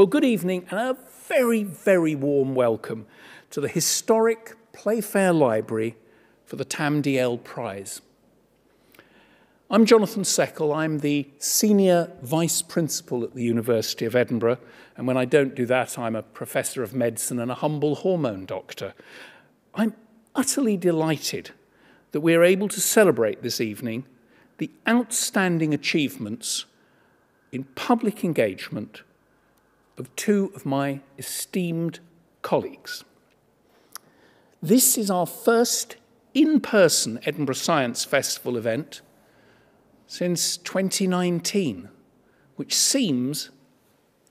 Well, good evening and a very, very warm welcome to the historic Playfair Library for the Tam Dalyell Prize. I'm Jonathan Seckl. I'm the Senior Vice Principal at the University of Edinburgh. And when I don't do that, I'm a Professor of Medicine and a humble hormone doctor. I'm utterly delighted that we're able to celebrate this evening the outstanding achievements in public engagement of two of my esteemed colleagues. This is our first in person Edinburgh Science Festival event since 2019, which seems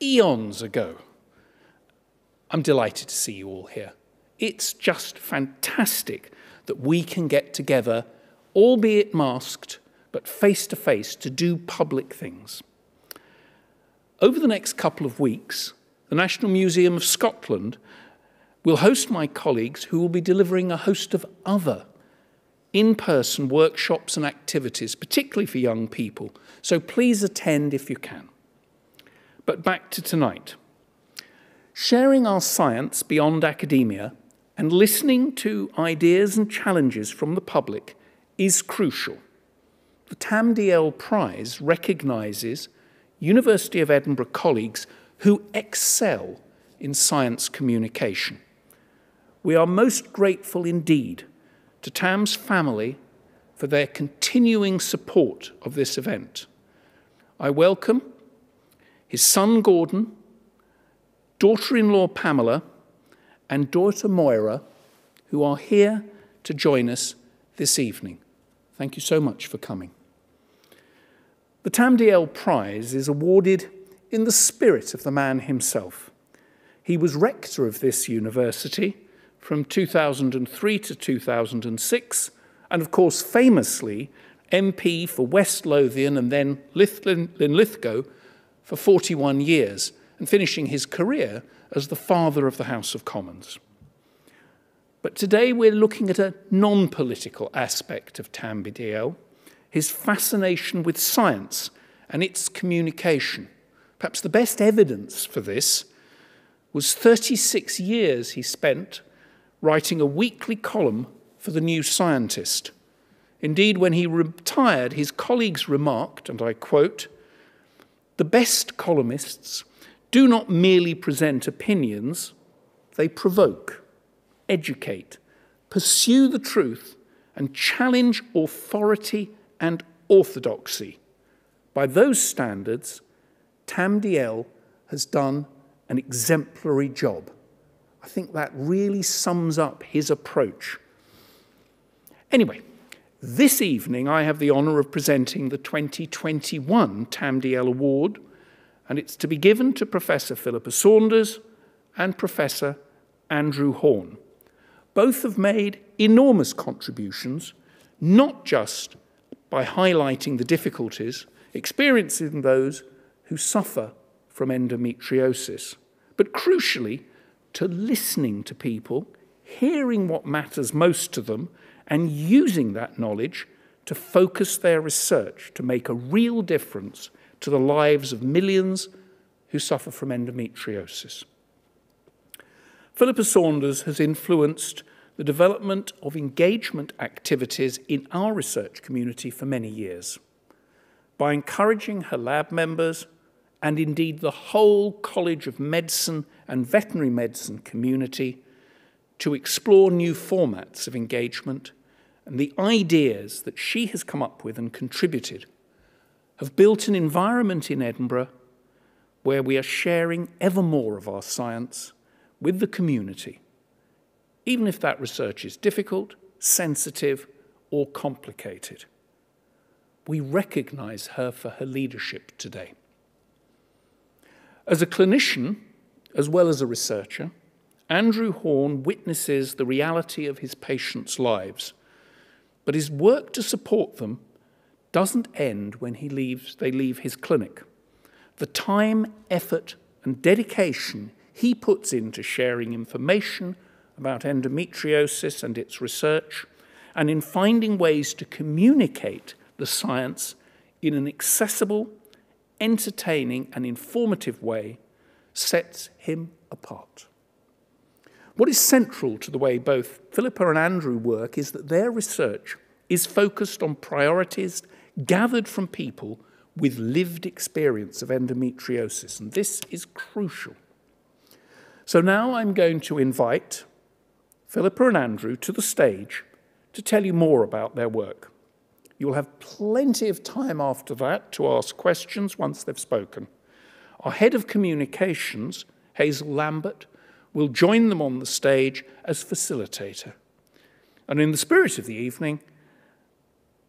eons ago. I'm delighted to see you all here. It's just fantastic that we can get together, albeit masked, but face to face, to do public things. Over the next couple of weeks, the National Museum of Scotland will host my colleagues who will be delivering a host of other in person workshops and activities, particularly for young people. So please attend if you can. But back to tonight. Sharing our science beyond academia and listening to ideas and challenges from the public is crucial. The Tam Dalyell Prize recognises University of Edinburgh colleagues who excel in science communication. We are most grateful indeed to Tam's family for their continuing support of this event. I welcome his son Gordon, daughter in law Pamela, and daughter Moira, who are here to join us this evening. Thank you so much for coming. The Tam Dalyell Prize is awarded in the spirit of the man himself. He was rector of this university from 2003 to 2006, and of course, famously, MP for West Lothian and then Linlithgow for 41 years, and finishing his career as the father of the House of Commons. But today we're looking at a non political aspect of Tam Dalyell his fascination with science and its communication. Perhaps the best evidence for this was 36 years he spent writing a weekly column for the New Scientist. Indeed, when he retired, his colleagues remarked, and I quote, the best columnists do not merely present opinions, they provoke, educate, pursue the truth, and challenge authority and orthodoxy. By those standards, Tam Dalyell has done an exemplary job. I think that really sums up his approach. Anyway, this evening I have the honour of presenting the 2021 Tam Dalyell Award, and it's to be given to Professor Philippa Saunders and Professor Andrew Horne. Both have made enormous contributions, not just by highlighting the difficulties experiencing those who suffer from endometriosis, but crucially, to listening to people, hearing what matters most to them, and using that knowledge to focus their research to make a real difference to the lives of millions who suffer from endometriosis. Philippa Saunders has influenced the development of engagement activities in our research community for many years. By encouraging her lab members and indeed the whole College of Medicine and Veterinary Medicine community to explore new formats of engagement and the ideas that she has come up with and contributed have built an environment in Edinburgh where we are sharing ever more of our science with the community even if that research is difficult, sensitive, or complicated. We recognize her for her leadership today. As a clinician, as well as a researcher, Andrew Horne witnesses the reality of his patients' lives, but his work to support them doesn't end when he leaves, they leave his clinic. The time, effort, and dedication he puts into sharing information about endometriosis and its research, and in finding ways to communicate the science in an accessible, entertaining, and informative way sets him apart. What is central to the way both Philippa and Andrew work is that their research is focused on priorities gathered from people with lived experience of endometriosis, and this is crucial. So now I'm going to invite Philippa and Andrew to the stage to tell you more about their work. You'll have plenty of time after that to ask questions once they've spoken. Our head of communications, Hazel Lambert, will join them on the stage as facilitator. And in the spirit of the evening,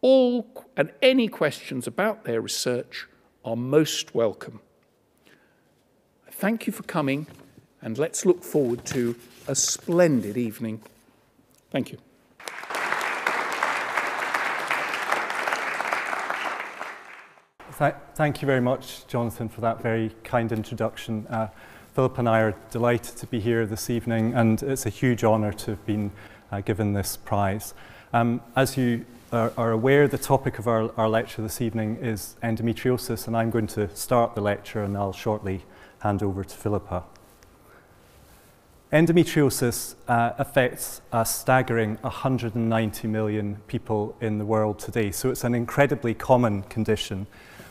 all and any questions about their research are most welcome. Thank you for coming, and let's look forward to a splendid evening. Thank you. thank you very much, Jonathan, for that very kind introduction. Uh, Philip and I are delighted to be here this evening, and it's a huge honour to have been uh, given this prize. Um, as you are, are, aware, the topic of our, our lecture this evening is endometriosis, and I'm going to start the lecture and I'll shortly hand over to Philippa. Endometriosis uh, affects a staggering 190 million people in the world today, so it's an incredibly common condition.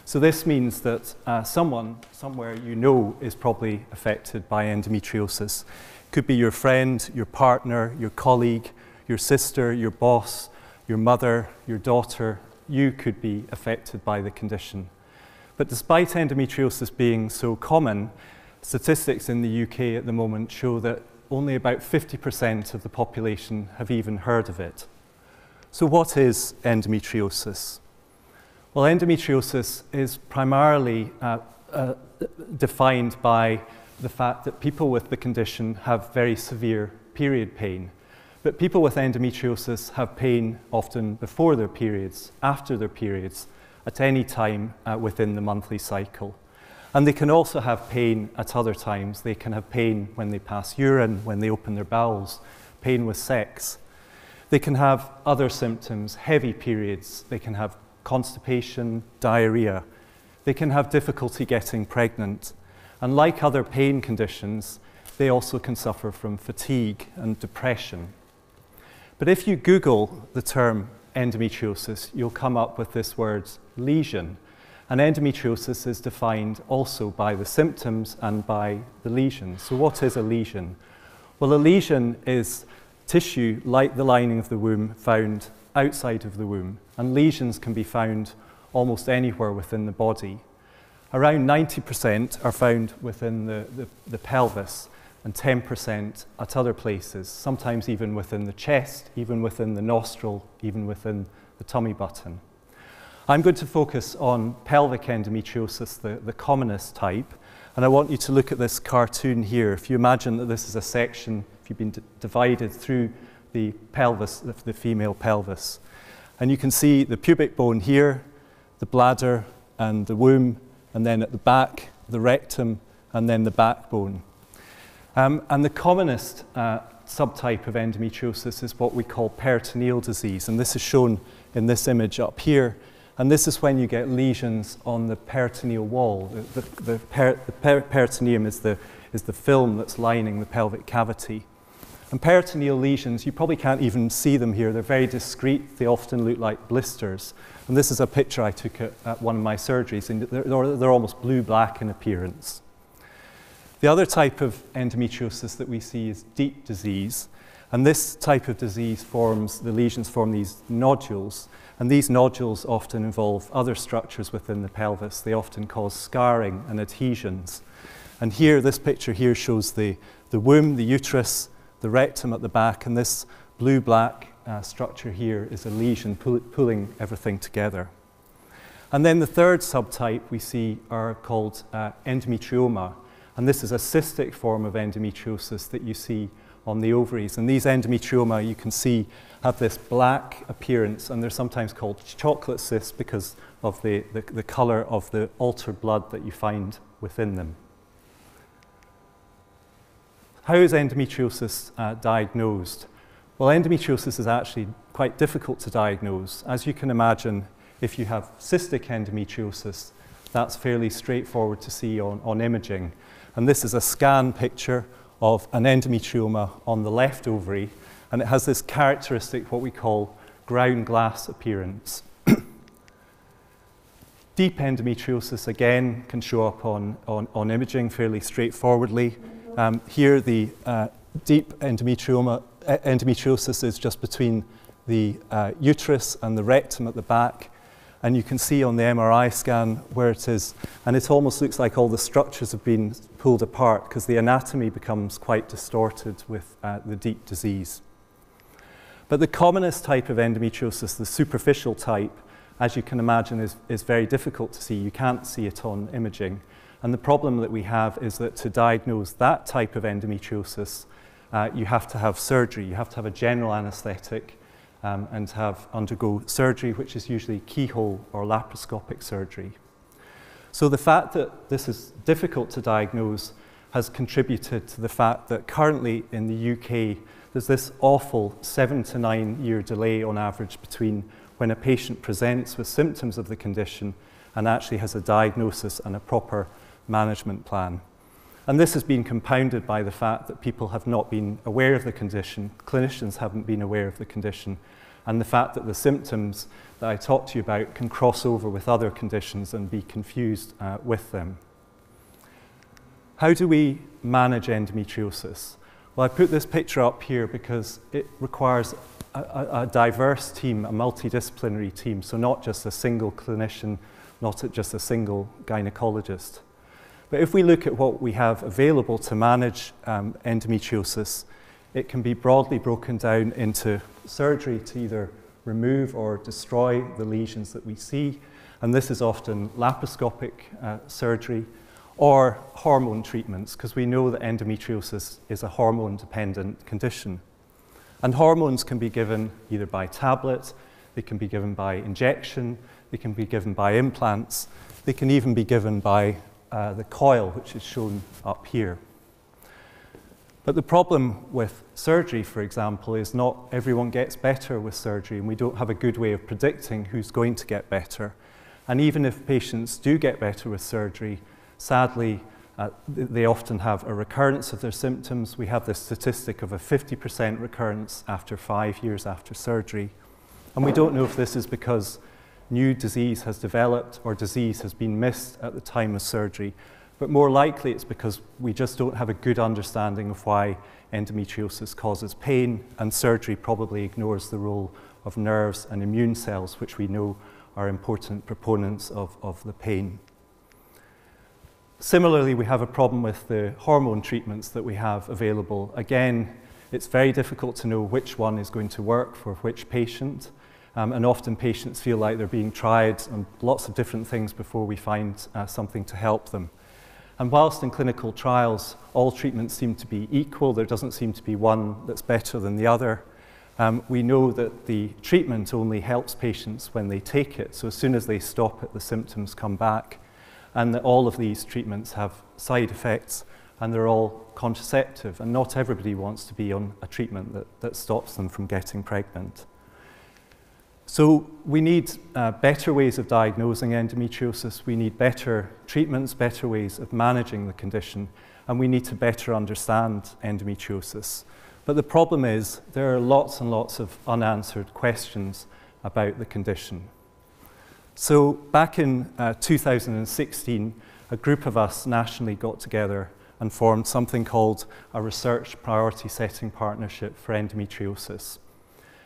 So this means that uh, someone somewhere you know is probably affected by endometriosis. Could be your friend, your partner, your colleague, your sister, your boss, your mother, your daughter. You could be affected by the condition. But despite endometriosis being so common, statistics in the UK at the moment show that only about 50% of the population have even heard of it. So, what is endometriosis? Well, endometriosis is primarily uh, uh, defined by the fact that people with the condition have very severe period pain. But people with endometriosis have pain often before their periods, after their periods, at any time uh, within the monthly cycle. And they can also have pain at other times. They can have pain when they pass urine, when they open their bowels, pain with sex. They can have other symptoms, heavy periods. They can have constipation, diarrhea. They can have difficulty getting pregnant. And like other pain conditions, they also can suffer from fatigue and depression. But if you Google the term endometriosis, you'll come up with this word lesion. And endometriosis is defined also by the symptoms and by the lesions. So, what is a lesion? Well, a lesion is tissue like the lining of the womb found outside of the womb, and lesions can be found almost anywhere within the body. Around 90% are found within the, the, the pelvis, and 10% at other places, sometimes even within the chest, even within the nostril, even within the tummy button. I'm going to focus on pelvic endometriosis, the, the commonest type, and I want you to look at this cartoon here. If you imagine that this is a section, if you've been divided through the pelvis, the female pelvis. And you can see the pubic bone here, the bladder and the womb, and then at the back, the rectum, and then the backbone. Um, and the commonest uh, subtype of endometriosis is what we call peritoneal disease, and this is shown in this image up here. And this is when you get lesions on the peritoneal wall. The, the, the, per, the per, peritoneum is the, is the film that's lining the pelvic cavity. And peritoneal lesions, you probably can't even see them here. They're very discreet. They often look like blisters. And this is a picture I took at, at one of my surgeries, and they're, they're almost blue-black in appearance. The other type of endometriosis that we see is deep disease. And this type of disease forms, the lesions form these nodules. And these nodules often involve other structures within the pelvis. They often cause scarring and adhesions. And here, this picture here shows the, the womb, the uterus, the rectum at the back, and this blue black uh, structure here is a lesion pull- pulling everything together. And then the third subtype we see are called uh, endometrioma, and this is a cystic form of endometriosis that you see on the ovaries. And these endometrioma, you can see, have this black appearance, and they're sometimes called chocolate cysts because of the, the, the color of the altered blood that you find within them. How is endometriosis uh, diagnosed? Well, endometriosis is actually quite difficult to diagnose. As you can imagine, if you have cystic endometriosis, That's fairly straightforward to see on, on imaging. And this is a scan picture of an endometrioma on the left ovary, and it has this characteristic, what we call ground glass appearance. Deep endometriosis, again, can show up on, on, on imaging fairly straightforwardly. Um, here, the uh, deep endometrioma, endometriosis is just between the uh, uterus and the rectum at the back. And you can see on the MRI scan where it is, and it almost looks like all the structures have been pulled apart because the anatomy becomes quite distorted with uh, the deep disease. But the commonest type of endometriosis, the superficial type, as you can imagine, is, is very difficult to see. You can't see it on imaging. And the problem that we have is that to diagnose that type of endometriosis, uh, you have to have surgery. You have to have a general anesthetic um, and have undergo surgery, which is usually keyhole or laparoscopic surgery. So the fact that this is difficult to diagnose has contributed to the fact that currently in the UK, there's this awful seven to nine year delay on average between when a patient presents with symptoms of the condition and actually has a diagnosis and a proper management plan. And this has been compounded by the fact that people have not been aware of the condition, clinicians haven't been aware of the condition, and the fact that the symptoms that I talked to you about can cross over with other conditions and be confused uh, with them. How do we manage endometriosis? Well, I put this picture up here because it requires a, a, a diverse team, a multidisciplinary team, so not just a single clinician, not just a single gynecologist. But if we look at what we have available to manage um, endometriosis, it can be broadly broken down into surgery to either remove or destroy the lesions that we see, and this is often laparoscopic uh, surgery, or hormone treatments, because we know that endometriosis is a hormone dependent condition. And hormones can be given either by tablet, they can be given by injection, they can be given by implants, they can even be given by uh, the coil, which is shown up here. But the problem with surgery, for example, is not everyone gets better with surgery, and we don't have a good way of predicting who's going to get better. And even if patients do get better with surgery, sadly, uh, they often have a recurrence of their symptoms. We have this statistic of a 50% recurrence after five years after surgery. And we don't know if this is because new disease has developed or disease has been missed at the time of surgery, but more likely it's because we just don't have a good understanding of why endometriosis causes pain, and surgery probably ignores the role of nerves and immune cells, which we know are important proponents of, of the pain. Similarly, we have a problem with the hormone treatments that we have available. Again, it's very difficult to know which one is going to work for which patient. Um, and often patients feel like they're being tried on lots of different things before we find uh, something to help them. And whilst in clinical trials all treatments seem to be equal, there doesn't seem to be one that's better than the other, um, we know that the treatment only helps patients when they take it. So as soon as they stop it, the symptoms come back and that all of these treatments have side effects and they're all contraceptive, and not everybody wants to be on a treatment that, that stops them from getting pregnant. So we need uh, better ways of diagnosing endometriosis, we need better treatments, better ways of managing the condition, and we need to better understand endometriosis. But the problem is there are lots and lots of unanswered questions about the condition. So back in uh, 2016, a group of us nationally got together and formed something called a Research Priority Setting Partnership for Endometriosis.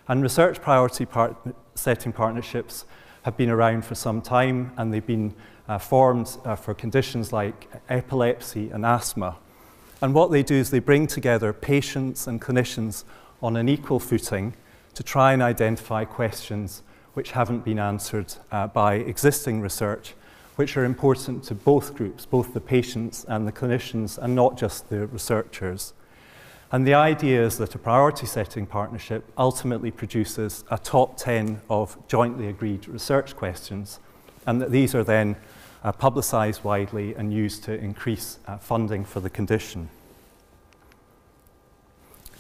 And research priority part setting partnerships have been around for some time and they've been uh, formed uh, for conditions like epilepsy and asthma. And what they do is they bring together patients and clinicians on an equal footing to try and identify questions which haven't been answered uh, by existing research, which are important to both groups, both the patients and the clinicians, and not just the researchers. And the idea is that a priority setting partnership ultimately produces a top 10 of jointly agreed research questions, and that these are then uh, publicised widely and used to increase uh, funding for the condition.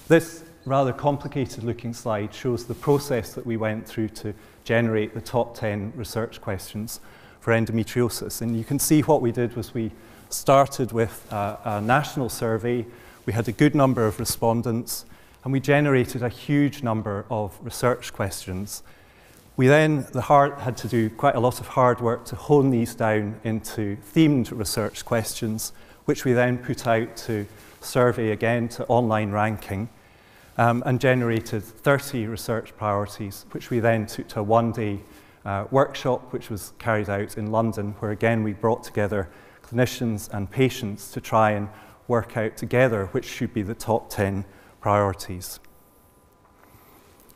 This rather complicated looking slide shows the process that we went through to generate the top 10 research questions for endometriosis. And you can see what we did was we started with a, national survey. We had a good number of respondents, and we generated a huge number of research questions. We then the hard, had to do quite a lot of hard work to hone these down into themed research questions, which we then put out to survey again to online ranking um, and generated 30 research priorities, which we then took to a one day uh, workshop, which was carried out in London, where again we brought together clinicians and patients to try and work out together which should be the top 10 priorities.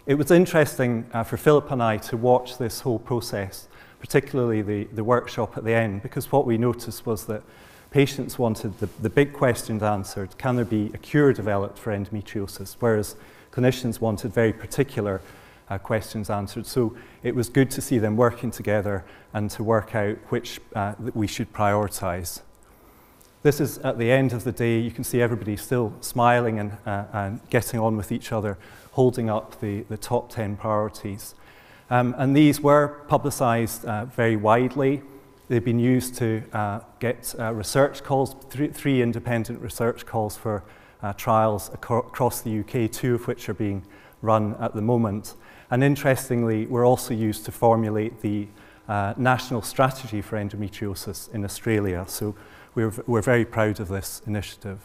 It was interesting uh, for Philip and I to watch this whole process, particularly the, the workshop at the end, because what we noticed was that patients wanted the, the big questions answered can there be a cure developed for endometriosis? Whereas clinicians wanted very particular uh, questions answered. So it was good to see them working together and to work out which uh, we should prioritize. This is at the end of the day, you can see everybody still smiling and, uh, and getting on with each other, holding up the, the top 10 priorities. Um, and these were publicized uh, very widely. They've been used to uh, get uh, research calls, th three independent research calls for uh, trials across the UK, two of which are being run at the moment. And interestingly, we're also used to formulate the uh, national strategy for endometriosis in Australia. So we're, we're very proud of this initiative.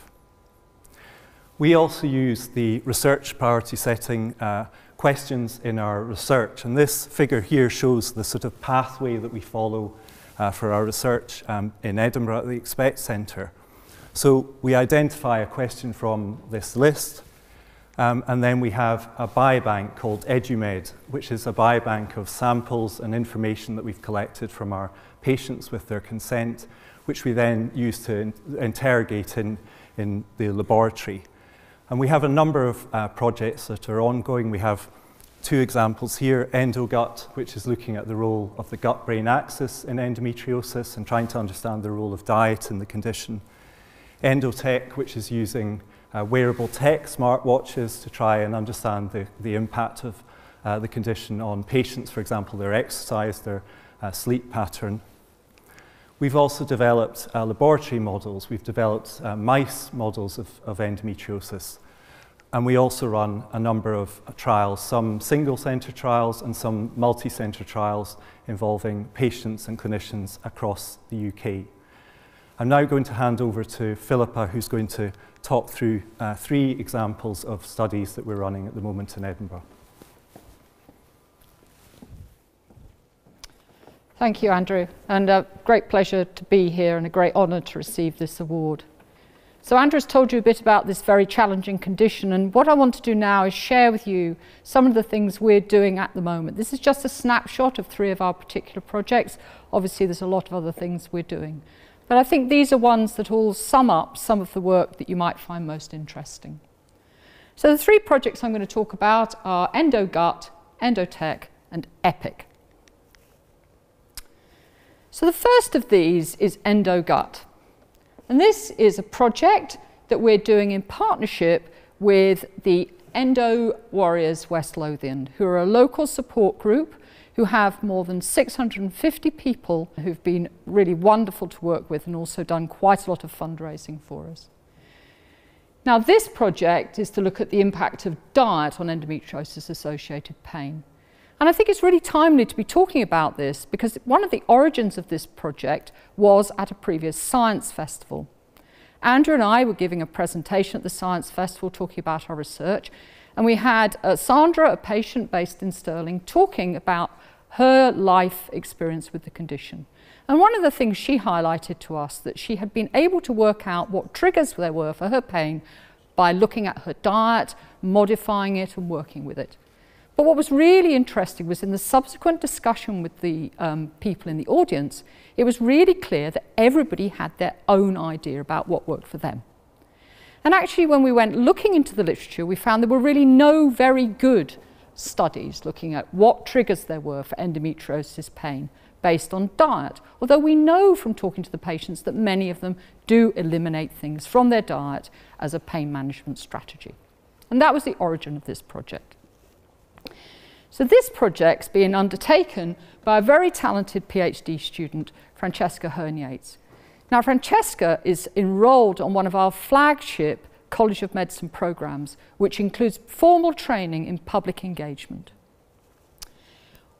We also use the research priority setting uh, questions in our research. And this figure here shows the sort of pathway that we follow uh, for our research um, in Edinburgh at the Expect Centre. So we identify a question from this list, um, and then we have a biobank called EduMed, which is a biobank of samples and information that we've collected from our patients with their consent, which we then use to in interrogate in, in the laboratory. And we have a number of uh, projects that are ongoing. We have two examples here EndoGut, which is looking at the role of the gut brain axis in endometriosis and trying to understand the role of diet in the condition. Endotech, which is using uh, wearable tech, smartwatches, to try and understand the, the impact of uh, the condition on patients, for example, their exercise, their uh, sleep pattern. We've also developed uh, laboratory models. We've developed uh, mice models of, of endometriosis. And we also run a number of trials, some single center trials and some multi center trials involving patients and clinicians across the UK. I'm now going to hand over to Philippa, who's going to talk through uh, three examples of studies that we're running at the moment in Edinburgh. Thank you, Andrew, and a great pleasure to be here and a great honour to receive this award. So Andrew's told you a bit about this very challenging condition and what I want to do now is share with you some of the things we're doing at the moment. This is just a snapshot of three of our particular projects. Obviously there's a lot of other things we're doing. But I think these are ones that all sum up some of the work that you might find most interesting. So the three projects I'm going to talk about are EndoGut, Endotech, and EPIC. So the first of these is EndoGut. And this is a project that we're doing in partnership with the Endo Warriors West Lothian, who are a local support group who have more than 650 people who've been really wonderful to work with and also done quite a lot of fundraising for us. Now, this project is to look at the impact of diet on endometriosis associated pain. And I think it's really timely to be talking about this because one of the origins of this project was at a previous science festival. Andrew and I were giving a presentation at the Science Festival talking about our research, and we had uh, Sandra, a patient based in Stirling, talking about her life experience with the condition. And one of the things she highlighted to us that she had been able to work out what triggers there were for her pain by looking at her diet, modifying it and working with it. But what was really interesting was in the subsequent discussion with the um, people in the audience, it was really clear that everybody had their own idea about what worked for them. And actually, when we went looking into the literature, we found there were really no very good studies looking at what triggers there were for endometriosis pain based on diet. Although we know from talking to the patients that many of them do eliminate things from their diet as a pain management strategy. And that was the origin of this project. So this project's being undertaken by a very talented PhD student, Francesca Hearn-Yates. Now, Francesca is enrolled on one of our flagship College of Medicine programs, which includes formal training in public engagement.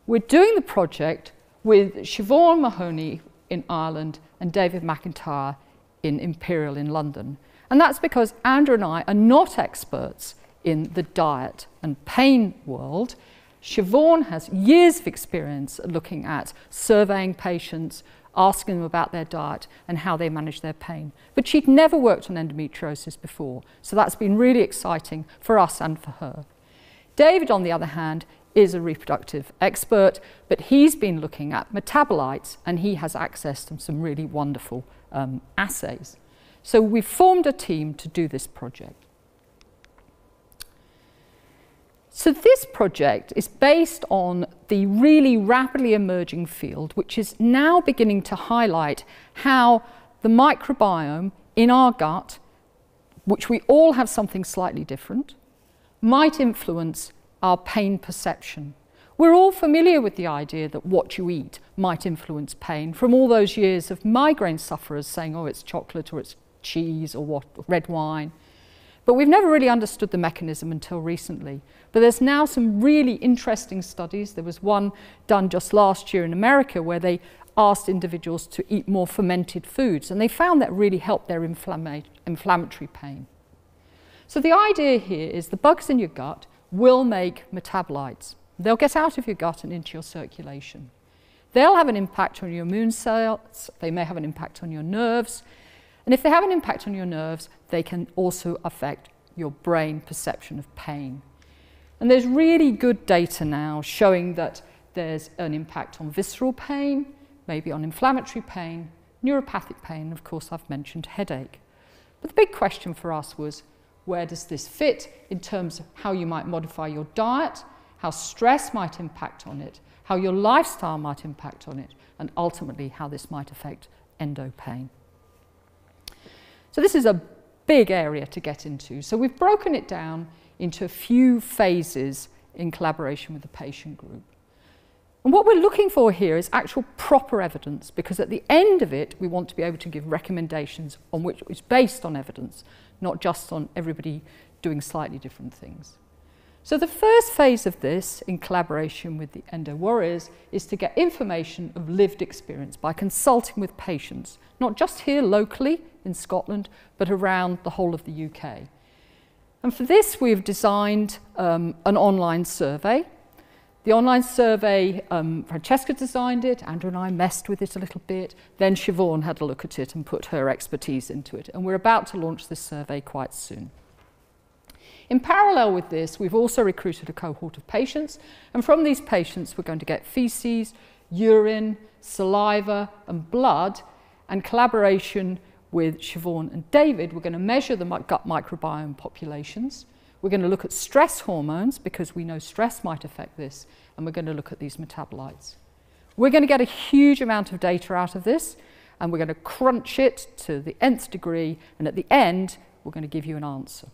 We're doing the project with Siobhan Mahoney in Ireland and David MacIntyre in Imperial in London. And that's because Andrew and I are not experts in the diet and pain world. Siobhan has years of experience looking at surveying patients, asking them about their diet and how they manage their pain. But she'd never worked on endometriosis before, so that's been really exciting for us and for her. David, on the other hand, is a reproductive expert, but he's been looking at metabolites and he has access to some really wonderful um, assays. So we've formed a team to do this project. So this project is based on the really rapidly emerging field, which is now beginning to highlight how the microbiome in our gut, which we all have something slightly different, might influence our pain perception. We're all familiar with the idea that what you eat might influence pain from all those years of migraine sufferers saying, oh, it's chocolate or it's cheese or what, red wine. But we've never really understood the mechanism until recently. But there's now some really interesting studies. There was one done just last year in America where they asked individuals to eat more fermented foods, and they found that really helped their inflammatory pain. So the idea here is the bugs in your gut will make metabolites. They'll get out of your gut and into your circulation. They'll have an impact on your immune cells, they may have an impact on your nerves, and if they have an impact on your nerves, they can also affect your brain perception of pain. And there's really good data now showing that there's an impact on visceral pain, maybe on inflammatory pain, neuropathic pain, of course I've mentioned headache. But the big question for us was, where does this fit in terms of how you might modify your diet, how stress might impact on it, how your lifestyle might impact on it, and ultimately how this might affect endo pain. So this is a big area to get into. So we've broken it down into a few phases in collaboration with the patient group. And what we're looking for here is actual proper evidence because at the end of it, we want to be able to give recommendations on which is based on evidence, not just on everybody doing slightly different things. So the first phase of this, in collaboration with the Endo Warriors, is to get information of lived experience by consulting with patients, not just here locally in Scotland, but around the whole of the UK. And for this, we've designed um, an online survey. The online survey, um, Francesca designed it, Andrew and I messed with it a little bit, then Siobhan had a look at it and put her expertise into it. And we're about to launch this survey quite soon. In parallel with this, we've also recruited a cohort of patients, and from these patients, we're going to get feces, urine, saliva, and blood, and collaboration with Siobhan and David, we're going to measure the gut microbiome populations. We're going to look at stress hormones because we know stress might affect this, and we're going to look at these metabolites. We're going to get a huge amount of data out of this, and we're going to crunch it to the nth degree, and at the end, we're going to give you an answer.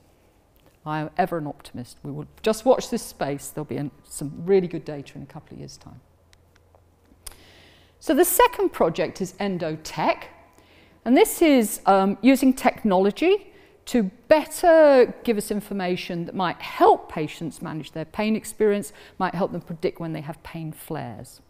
I am ever an optimist. We will just watch this space. There'll be an, some really good data in a couple of years' time. So the second project is EndoTech. And this is um, using technology to better give us information that might help patients manage their pain experience, might help them predict when they have pain flares.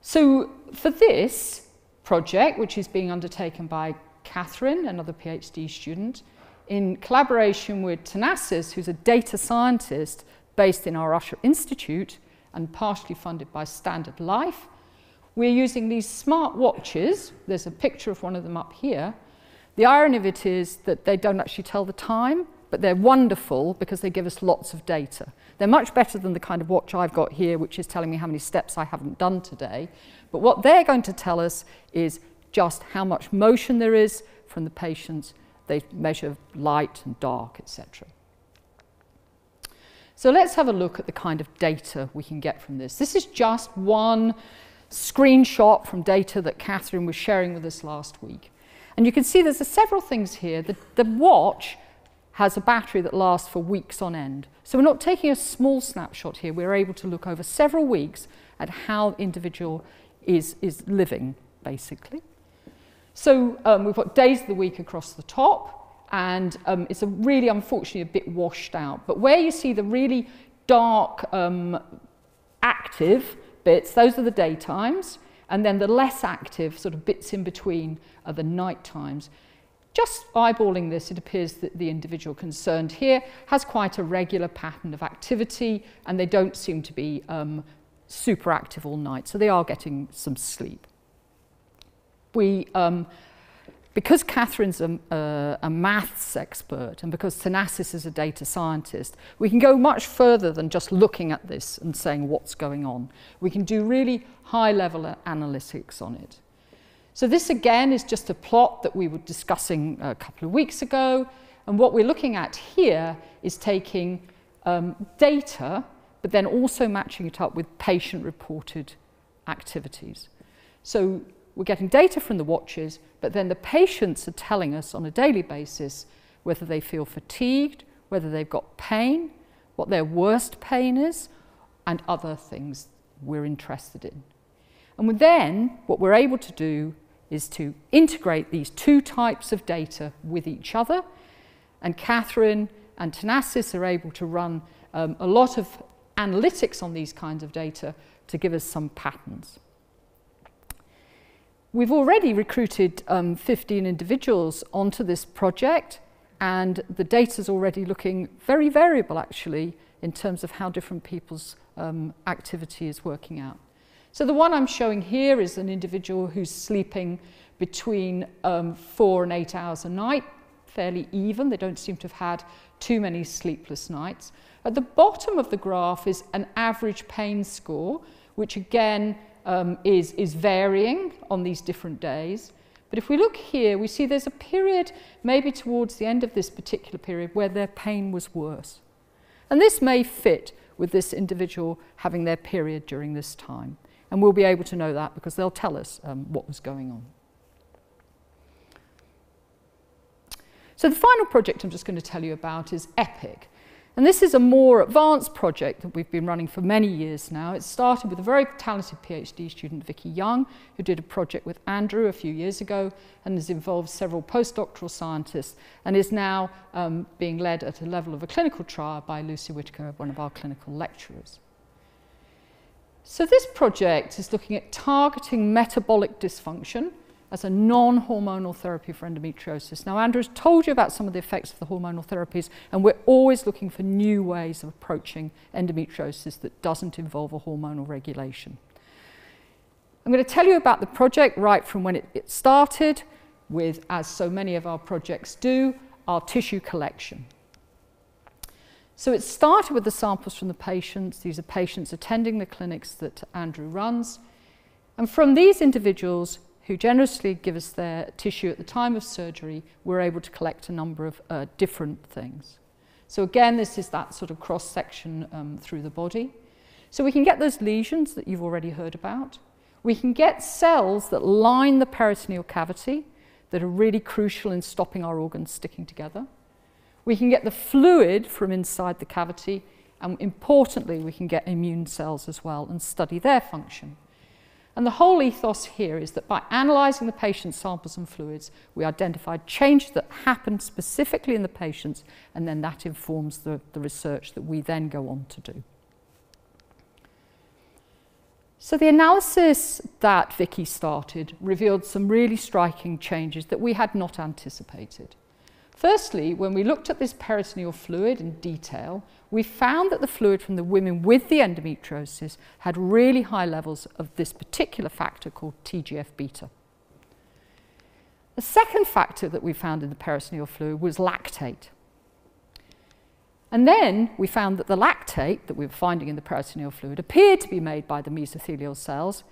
So for this project, which is being undertaken by Catherine, another PhD student, in collaboration with Thanasis, who's a data scientist based in our Usher Institute and partially funded by Standard Life. We're using these smart watches. There's a picture of one of them up here. The irony of it is that they don't actually tell the time, but they're wonderful because they give us lots of data. They're much better than the kind of watch I've got here, which is telling me how many steps I haven't done today. But what they're going to tell us is just how much motion there is from the patients they measure light and dark, etc. So let's have a look at the kind of data we can get from this. This is just one screenshot from data that Catherine was sharing with us last week. And you can see there's several things here. The, the watch has a battery that lasts for weeks on end. So we're not taking a small snapshot here, we're able to look over several weeks at how individual is, is living, basically. So um, we've got days of the week across the top, and um, it's a really, unfortunately, a bit washed out. But where you see the really dark, um, active bits, those are the daytimes, and then the less active sort of bits in between are the night times. Just eyeballing this, it appears that the individual concerned here has quite a regular pattern of activity and they don't seem to be um, super active all night, so they are getting some sleep. We, um, because Catherine's a, a, a maths expert and because Thanasis is a data scientist, we can go much further than just looking at this and saying what's going on. We can do really high level analytics on it. So this again is just a plot that we were discussing a couple of weeks ago. And what we're looking at here is taking um, data, but then also matching it up with patient reported activities. So we're getting data from the watches, but then the patients are telling us on a daily basis whether they feel fatigued, whether they've got pain, what their worst pain is, and other things we're interested in. And then what we're able to do is to integrate these two types of data with each other. And Catherine and Thanasis are able to run um, a lot of analytics on these kinds of data to give us some patterns. We've already recruited um, 15 individuals onto this project, and the data is already looking very variable, actually, in terms of how different people's um, activity is working out. So the one I'm showing here is an individual who's sleeping between um, four and eight hours a night, fairly even. They don't seem to have had too many sleepless nights. At the bottom of the graph is an average pain score, which again um, is, is varying on these different days. But if we look here, we see there's a period, maybe towards the end of this particular period, where their pain was worse. And this may fit with this individual having their period during this time. And we'll be able to know that because they'll tell us um, what was going on. So the final project I'm just going to tell you about is EPIC. And this is a more advanced project that we've been running for many years now. It started with a very talented PhD student, Vicky Young, who did a project with Andrew a few years ago and has involved several postdoctoral scientists and is now um, being led at a level of a clinical trial by Lucy Whitaker, one of our clinical lecturers. So this project is looking at targeting metabolic dysfunction as a non-hormonal therapy for endometriosis. Now, Andrew's told you about some of the effects of the hormonal therapies, and we're always looking for new ways of approaching endometriosis that doesn't involve a hormonal regulation. I'm going to tell you about the project right from when it, it started with, as so many of our projects do, our tissue collection. So it started with the samples from the patients. These are patients attending the clinics that Andrew runs. And from these individuals who generously give us their tissue at the time of surgery, we're able to collect a number of uh, different things. So again, this is that sort of cross-section um, through the body. So we can get those lesions that you've already heard about. We can get cells that line the peritoneal cavity that are really crucial in stopping our organs sticking together. We can get the fluid from inside the cavity, and importantly, we can get immune cells as well and study their function. And the whole ethos here is that by analysing the patient's samples and fluids, we identified changes that happened specifically in the patients, and then that informs the, the research that we then go on to do. So the analysis that Vicky started revealed some really striking changes that we had not anticipated. Firstly, when we looked at this peritoneal fluid in detail, we found that the fluid from the women with the endometriosis had really high levels of this particular factor called TGF beta. The second factor that we found in the peritoneal fluid was lactate. And then we found that the lactate that we were finding in the peritoneal fluid appeared to be made by the mesothelial cells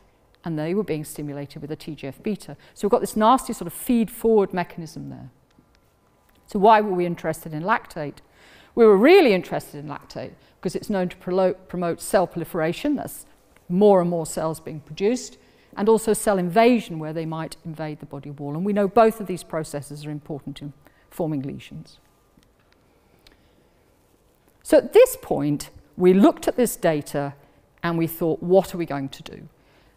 and they were being stimulated with a TGF beta. So we've got this nasty sort of feed forward mechanism there. So why were we interested in lactate? We were really interested in lactate because it's known to promote cell proliferation, that's more and more cells being produced, and also cell invasion where they might invade the body wall. And we know both of these processes are important in forming lesions. So at this point, we looked at this data and we thought, what are we going to do?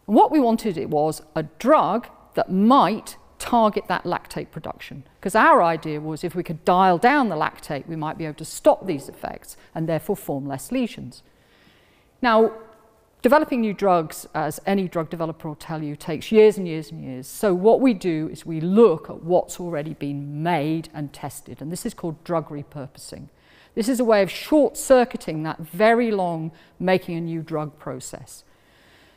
And what we wanted it was a drug that might target that lactate production. Because our idea was if we could dial down the lactate, we might be able to stop these effects and therefore form less lesions. Now, developing new drugs, as any drug developer will tell you, takes years and years and years. So what we do is we look at what's already been made and tested, and this is called drug repurposing. This is a way of short-circuiting that very long making a new drug process.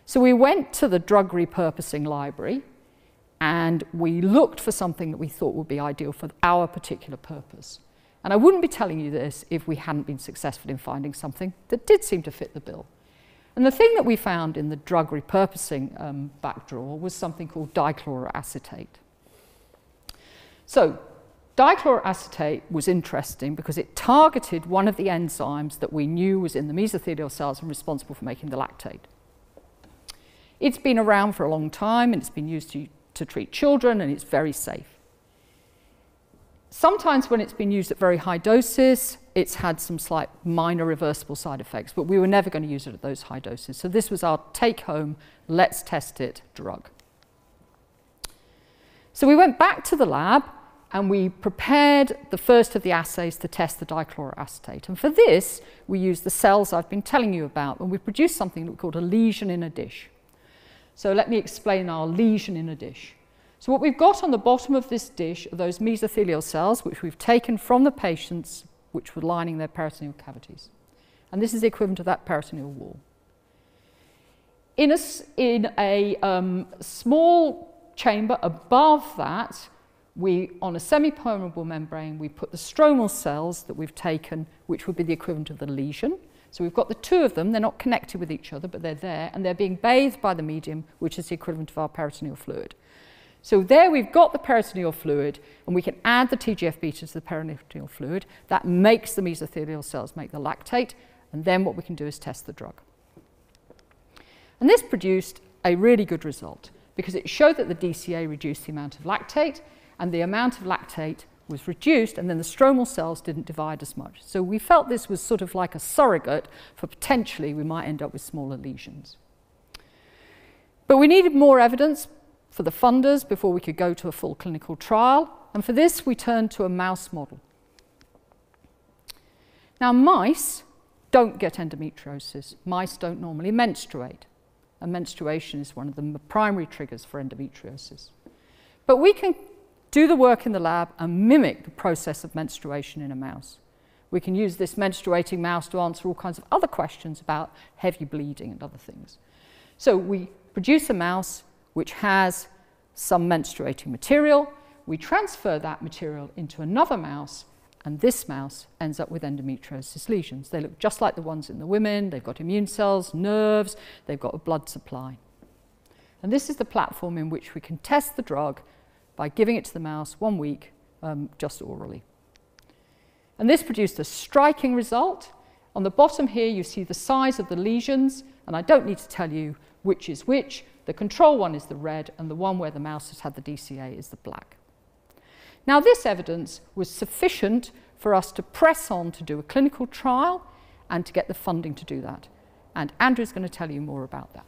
So we went to the drug repurposing library, and we looked for something that we thought would be ideal for our particular purpose. And I wouldn't be telling you this if we hadn't been successful in finding something that did seem to fit the bill. And the thing that we found in the drug repurposing um, backdraw was something called dichloroacetate. So, dichloroacetate was interesting because it targeted one of the enzymes that we knew was in the mesothelial cells and responsible for making the lactate. It's been around for a long time and it's been used to to treat children and it's very safe. Sometimes when it's been used at very high doses, it's had some slight minor reversible side effects, but we were never going to use it at those high doses. So this was our take home, let's test it drug. So we went back to the lab and we prepared the first of the assays to test the dichloroacetate. And for this, we used the cells I've been telling you about, and we produced something called a lesion in a dish. So let me explain our lesion in a dish. So what we've got on the bottom of this dish are those mesothelial cells which we've taken from the patients which were lining their peritoneal cavities. And this is the equivalent of that peritoneal wall. In a, in a um, small chamber above that, we, on a semi-permeable membrane, we put the stromal cells that we've taken, which would be the equivalent of the lesion. So we've got the two of them, they're not connected with each other, but they're there, and they're being bathed by the medium, which is the equivalent of our peritoneal fluid. So there we've got the peritoneal fluid, and we can add the TGF-beta to the peritoneal fluid. That makes the mesothelial cells make the lactate, and then what we can do is test the drug. And this produced a really good result because it showed that the DCA reduced the amount of lactate, and the amount of lactate was reduced and then the stromal cells didn't divide as much. So we felt this was sort of like a surrogate for potentially we might end up with smaller lesions. But we needed more evidence for the funders before we could go to a full clinical trial. And for this, we turned to a mouse model. Now, mice don't get endometriosis. Mice don't normally menstruate. And menstruation is one of the primary triggers for endometriosis. But we can do the work in the lab and mimic the process of menstruation in a mouse. We can use this menstruating mouse to answer all kinds of other questions about heavy bleeding and other things. So we produce a mouse which has some menstruating material. We transfer that material into another mouse, and this mouse ends up with endometriosis lesions. They look just like the ones in the women. They've got immune cells, nerves, they've got a blood supply. And this is the platform in which we can test the drug by giving it to the mouse one week um, just orally. And this produced a striking result. On the bottom here, you see the size of the lesions, and I don't need to tell you which is which. The control one is the red, and the one where the mouse has had the DCA is the black. Now, this evidence was sufficient for us to press on to do a clinical trial and to get the funding to do that. And Andrew's going to tell you more about that.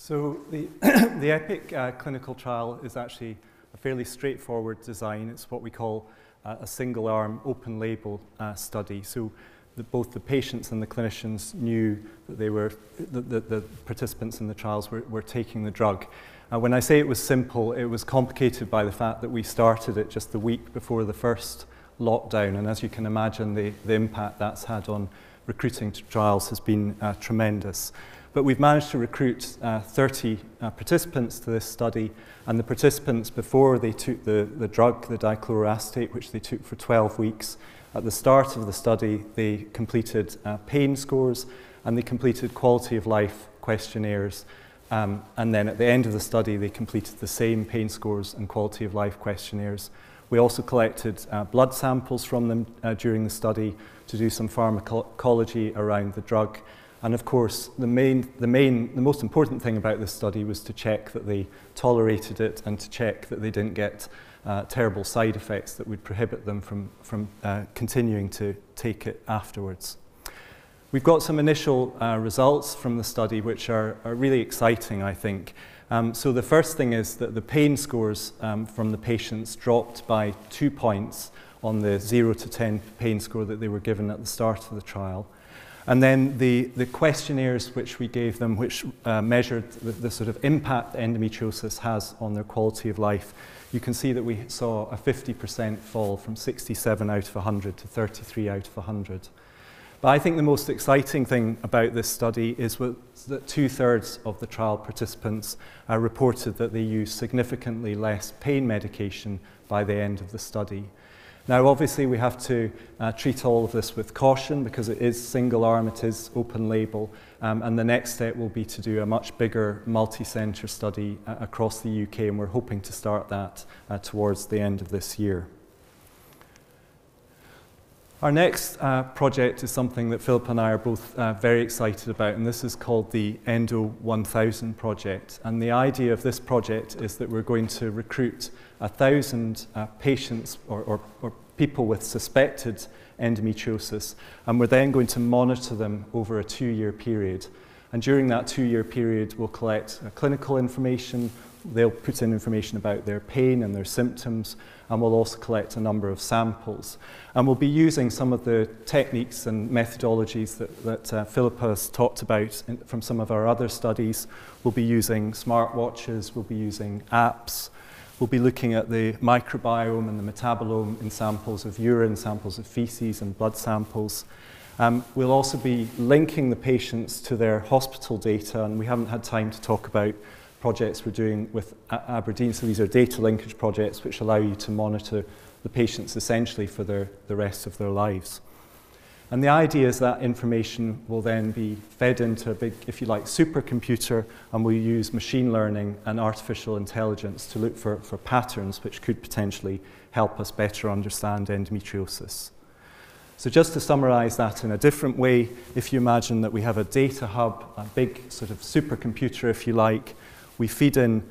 So the, the EPIC uh, clinical trial is actually a fairly straightforward design. It's what we call uh, a single-arm, open-label uh, study. So the, both the patients and the clinicians knew that they were the, the, participants in the trials were, were taking the drug. Uh, when I say it was simple, it was complicated by the fact that we started it just the week before the first lockdown, and as you can imagine, the, the impact that's had on recruiting to trials has been uh, tremendous. But we've managed to recruit uh, 30 uh, participants to this study, and the participants, before they took the, the drug, the dichloroacetate, which they took for 12 weeks, at the start of the study, they completed uh, pain scores and they completed quality of life questionnaires. Um, and then at the end of the study, they completed the same pain scores and quality of life questionnaires. We also collected uh, blood samples from them uh, during the study to do some pharmacology around the drug. And of course, the main, the main, the most important thing about this study was to check that they tolerated it and to check that they didn't get uh, terrible side effects that would prohibit them from, from uh, continuing to take it afterwards. We've got some initial uh, results from the study which are, are really exciting, I think. Um, so the first thing is that the pain scores um, from the patients dropped by two points on the 0 to 10 pain score that they were given at the start of the trial. And then the, the questionnaires which we gave them, which uh, measured the, the sort of impact endometriosis has on their quality of life, you can see that we saw a 50% fall from 67 out of 100 to 33 out of 100. But I think the most exciting thing about this study is that two thirds of the trial participants uh, reported that they used significantly less pain medication by the end of the study. Now, obviously, we have to uh, treat all of this with caution because it is single arm, it is open label, um, and the next step will be to do a much bigger multi centre study uh, across the UK, and we're hoping to start that uh, towards the end of this year. Our next uh, project is something that Philippa and I are both uh, very excited about, and this is called the Endo 1000 project. And the idea of this project is that we're going to recruit a thousand uh, patients or, or, or people with suspected endometriosis, and we're then going to monitor them over a two year period. And during that two year period, we'll collect uh, clinical information, they'll put in information about their pain and their symptoms, and we'll also collect a number of samples. And we'll be using some of the techniques and methodologies that, that uh, Philippa has talked about in, from some of our other studies. We'll be using smartwatches, we'll be using apps, we'll be looking at the microbiome and the metabolome in samples of urine, samples of feces, and blood samples. Um, we'll also be linking the patients to their hospital data, and we haven't had time to talk about projects we're doing with Aberdeen. So these are data linkage projects which allow you to monitor the patients essentially for their, the rest of their lives. And the idea is that information will then be fed into a big, if you like, supercomputer, and we'll use machine learning and artificial intelligence to look for, for patterns which could potentially help us better understand endometriosis. So just to summarize that in a different way, if you imagine that we have a data hub, a big sort of supercomputer, if you like, we feed in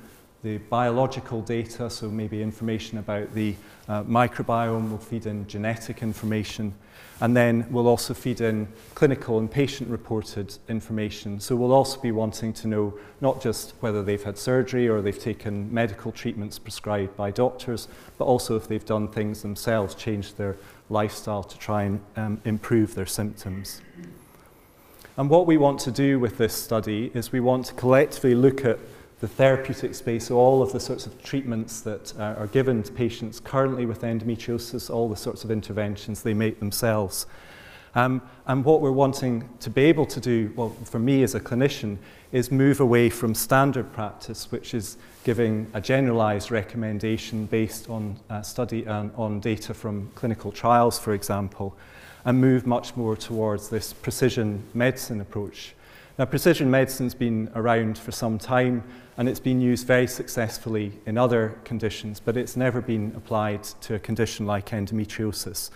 the biological data, so maybe information about the uh, microbiome, we'll feed in genetic information, and then we'll also feed in clinical and patient reported information. So we'll also be wanting to know not just whether they've had surgery or they've taken medical treatments prescribed by doctors, but also if they've done things themselves, changed their lifestyle to try and um, improve their symptoms. And what we want to do with this study is we want to collectively look at the therapeutic space, so all of the sorts of treatments that uh, are given to patients currently with endometriosis, all the sorts of interventions they make themselves. Um, and what we're wanting to be able to do, well, for me as a clinician, is move away from standard practice, which is giving a generalized recommendation based on uh, study and on data from clinical trials, for example, and move much more towards this precision medicine approach. Now, precision medicine's been around for some time and it's been used very successfully in other conditions, but it's never been applied to a condition like endometriosis.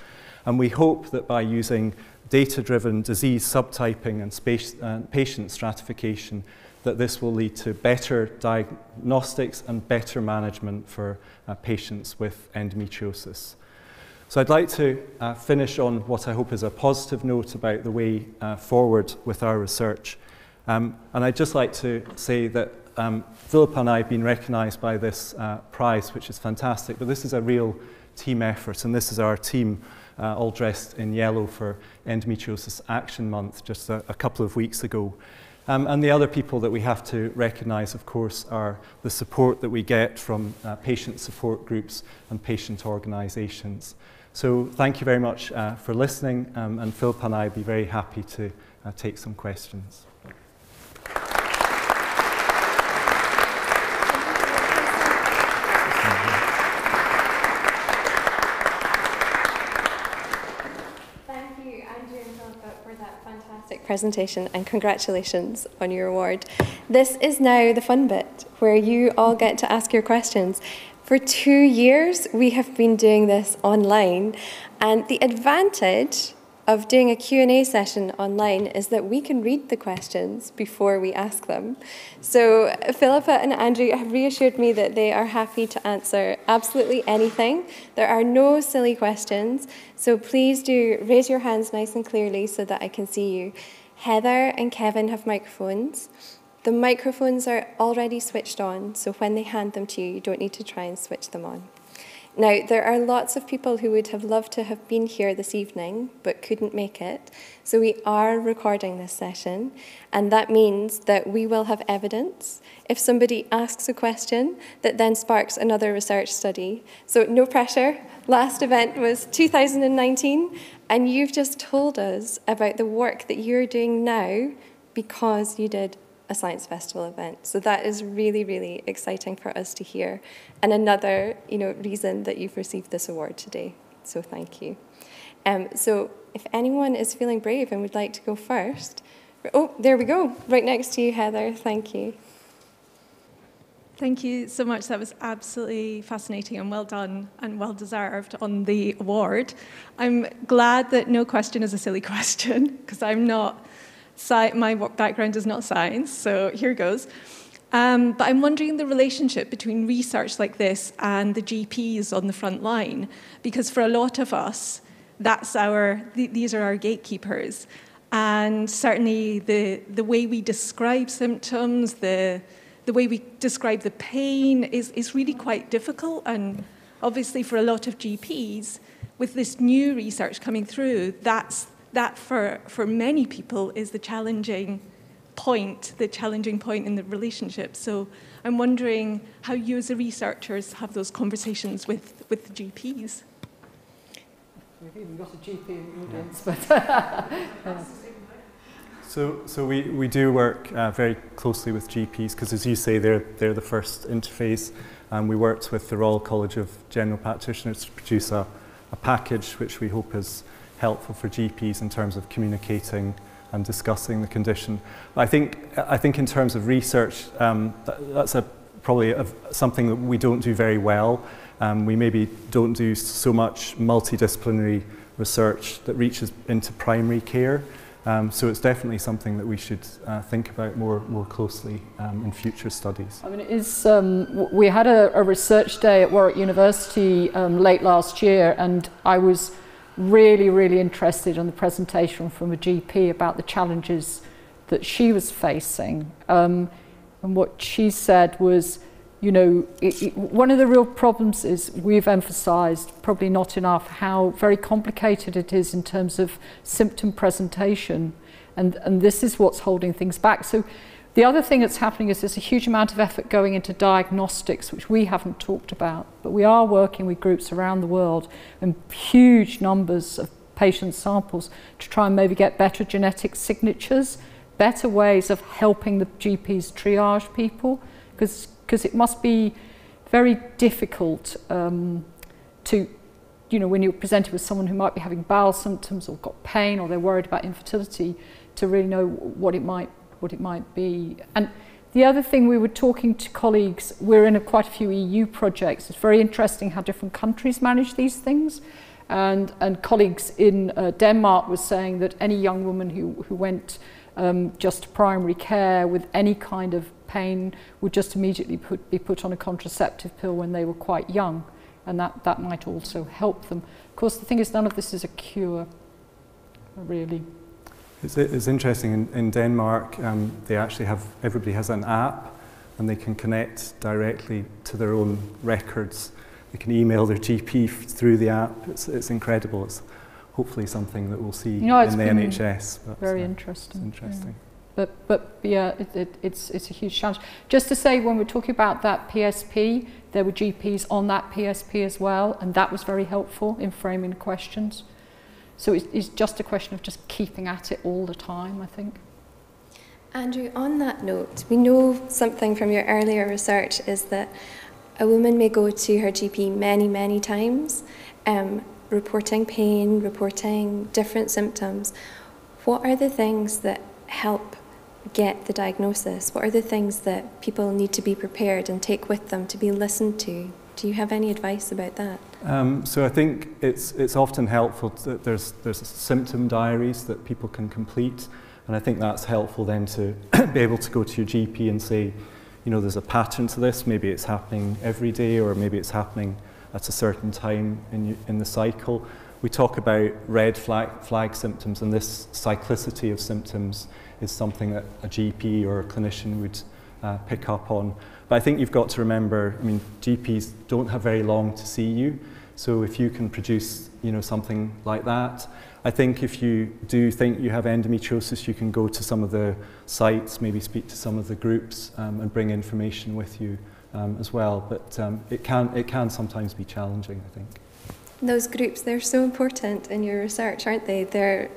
And we hope that by using data-driven disease subtyping and space, uh, patient stratification, that this will lead to better diagnostics and better management for uh, patients with endometriosis. So I'd like to uh, finish on what I hope is a positive note about the way uh, forward with our research. Um, and I'd just like to say that um, Philippa and I have been recognised by this uh, prize, which is fantastic, but this is a real team effort, and this is our team uh, all dressed in yellow for Endometriosis Action Month just a, a couple of weeks ago. Um, and the other people that we have to recognise, of course, are the support that we get from uh, patient support groups and patient organisations. So thank you very much uh, for listening, um, and Philippa and I would be very happy to uh, take some questions. Presentation and congratulations on your award. This is now the fun bit where you all get to ask your questions. For two years, we have been doing this online, and the advantage of doing a Q&A session online is that we can read the questions before we ask them. So Philippa and Andrew have reassured me that they are happy to answer absolutely anything. There are no silly questions, so please do raise your hands nice and clearly so that I can see you. Heather and Kevin have microphones. The microphones are already switched on, so when they hand them to you, you don't need to try and switch them on. Now, there are lots of people who would have loved to have been here this evening but couldn't make it. So we are recording this session, and that means that we will have evidence if somebody asks a question that then sparks another research study. So, no pressure. Last event was 2019, and you've just told us about the work that you're doing now because you did a science festival event. So that is really, really exciting for us to hear, and another, you know, reason that you've received this award today. So thank you. Um, so if anyone is feeling brave and would like to go first, oh, there we go, right next to you, Heather. Thank you. Thank you so much. That was absolutely fascinating and well done and well deserved on the award. I'm glad that no question is a silly question because I'm not Sci- my background is not science, so here goes. Um, but I'm wondering the relationship between research like this and the GPs on the front line, because for a lot of us, that's our, th- these are our gatekeepers. And certainly the, the way we describe symptoms, the, the way we describe the pain is, is really quite difficult. And obviously, for a lot of GPs, with this new research coming through, that's that for, for many people is the challenging point, the challenging point in the relationship. So I'm wondering how you as researchers have those conversations with, with GPs. We've even got a GP in the audience, but So, so we, we do work uh, very closely with GPs because, as you say, they're, they're the first interface. And we worked with the Royal College of General Practitioners to produce a, a package which we hope is helpful for GPs in terms of communicating and discussing the condition. I think, I think in terms of research, um, that, that's a, probably a, something that we don't do very well. Um, we maybe don't do so much multidisciplinary research that reaches into primary care. Um, so it's definitely something that we should uh, think about more, more closely um, in future studies. I mean, it is, um, we had a, a research day at Warwick University um, late last year, and I was really, really interested in the presentation from a GP about the challenges that she was facing. Um, and what she said was, you know, it, it, one of the real problems is we've emphasized, probably not enough, how very complicated it is in terms of symptom presentation. And, and this is what's holding things back. So the other thing that's happening is there's a huge amount of effort going into diagnostics, which we haven't talked about, but we are working with groups around the world and huge numbers of patient samples to try and maybe get better genetic signatures, better ways of helping the GPs triage people, because because it must be very difficult um, to, you know, when you're presented with someone who might be having bowel symptoms or got pain or they're worried about infertility, to really know what it might what it might be. And the other thing we were talking to colleagues, we're in a, quite a few EU projects. It's very interesting how different countries manage these things. And, and colleagues in uh, Denmark were saying that any young woman who, who went um, just to primary care with any kind of pain would just immediately put, be put on a contraceptive pill when they were quite young. And that, that might also help them. Of course, the thing is, none of this is a cure, really. It's, it's interesting, in, in Denmark, um, they actually have, everybody has an app and they can connect directly to their own records. They can email their GP through the app. It's, it's incredible. It's hopefully something that we'll see you know, in the NHS. But, very uh, interesting. interesting. Yeah. But, but yeah, it, it, it's, it's a huge challenge. Just to say, when we're talking about that PSP, there were GPs on that PSP as well, and that was very helpful in framing questions. So it's, it's just a question of just keeping at it all the time, I think. Andrew, on that note, we know something from your earlier research is that a woman may go to her GP many, many times, um, reporting pain, reporting different symptoms. What are the things that help get the diagnosis? What are the things that people need to be prepared and take with them to be listened to? Do you have any advice about that? Um, so I think it's, it's often helpful that there's, there's symptom diaries that people can complete, and I think that's helpful then to be able to go to your GP and say, you know, there's a pattern to this, maybe it's happening every day, or maybe it's happening at a certain time in, in the cycle. We talk about red flag, flag symptoms, and this cyclicity of symptoms is something that a GP or a clinician would uh, pick up on. But I think you've got to remember, I mean, GPs don't have very long to see you, so if you can produce, you know, something like that, I think if you do think you have endometriosis, you can go to some of the sites, maybe speak to some of the groups um, and bring information with you um, as well. But um, it, can, it can sometimes be challenging, I think. Those groups, they're so important in your research, aren't they? They're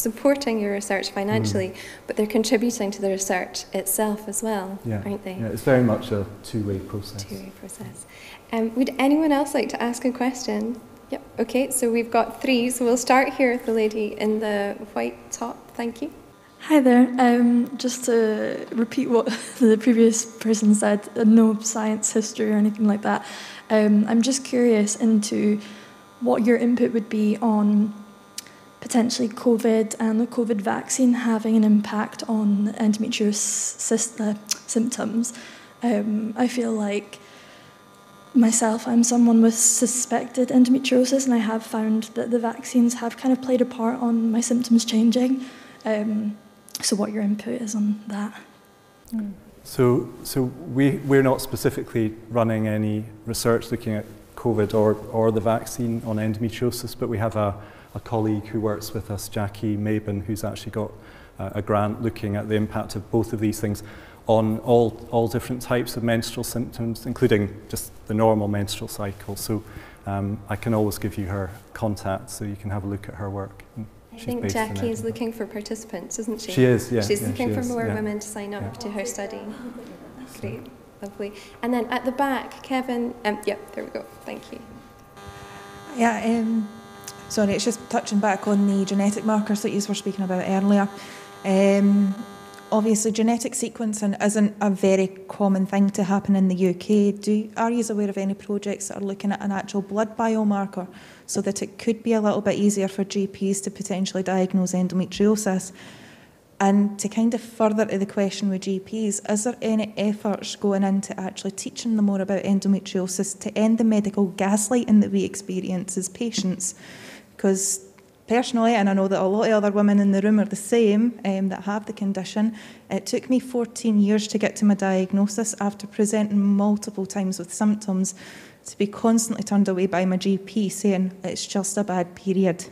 supporting your research financially, mm. but they're contributing to the research itself as well, yeah. aren't they? Yeah, it's very much a two-way process. Two-way process. Um, would anyone else like to ask a question? Yep, okay, so we've got three, so we'll start here with the lady in the white top. Thank you. Hi there. Um, just to repeat what the previous person said, uh, no science history or anything like that. Um, I'm just curious into what your input would be on potentially COVID and the COVID vaccine having an impact on endometriosis uh, symptoms. Um, I feel like myself, I'm someone with suspected endometriosis, and I have found that the vaccines have kind of played a part on my symptoms changing. Um, so, what your input is on that? Mm. So, so we, we're not specifically running any research looking at COVID or, or the vaccine on endometriosis, but we have a, a colleague who works with us, Jackie Maybin, who's actually got uh, a grant looking at the impact of both of these things on all, all different types of menstrual symptoms, including just the normal menstrual cycle. So um, I can always give you her contact so you can have a look at her work. I think Jackie is looking for participants, isn't she? She is, yeah. She's yeah, looking she for is, more yeah. women to sign up yeah. to her study. Great, lovely. And then at the back, Kevin, um, yep, there we go, thank you. Yeah, um, sorry, it's just touching back on the genetic markers that you were speaking about earlier. Um, obviously genetic sequencing isn't a very common thing to happen in the UK. Do are you aware of any projects that are looking at an actual blood biomarker so that it could be a little bit easier for GPs to potentially diagnose endometriosis? And to kind of further to the question with GPs, is there any efforts going into actually teaching them more about endometriosis to end the medical gaslighting that we experience as patients? Because personally, and I know that a lot of other women in the room are the same um, that have the condition, it took me 14 years to get to my diagnosis after presenting multiple times with symptoms to be constantly turned away by my GP saying it's just a bad period.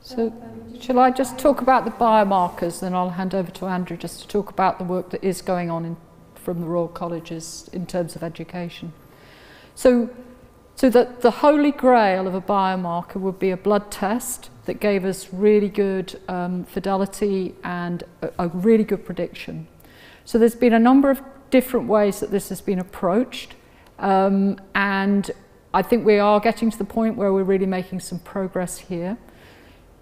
So, shall I just talk about the biomarkers, then I'll hand over to Andrew just to talk about the work that is going on in, from the Royal Colleges in terms of education. So, so that the holy grail of a biomarker would be a blood test that gave us really good um, fidelity and a, a really good prediction. So there's been a number of different ways that this has been approached. Um, and I think we are getting to the point where we're really making some progress here.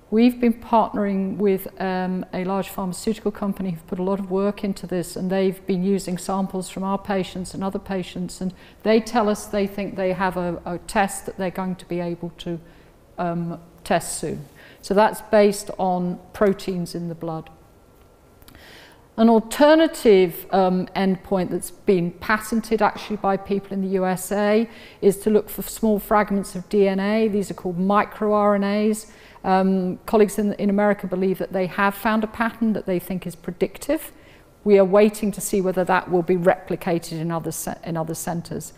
We've been partnering with um, a large pharmaceutical company who've put a lot of work into this and they've been using samples from our patients and other patients and they tell us they think they have a, a test that they're going to be able to um, test soon. So that's based on proteins in the blood. An alternative um, endpoint that's been patented actually by people in the USA is to look for small fragments of DNA. These are called microRNAs. Um, colleagues in, in America believe that they have found a pattern that they think is predictive. We are waiting to see whether that will be replicated in other, in other centres.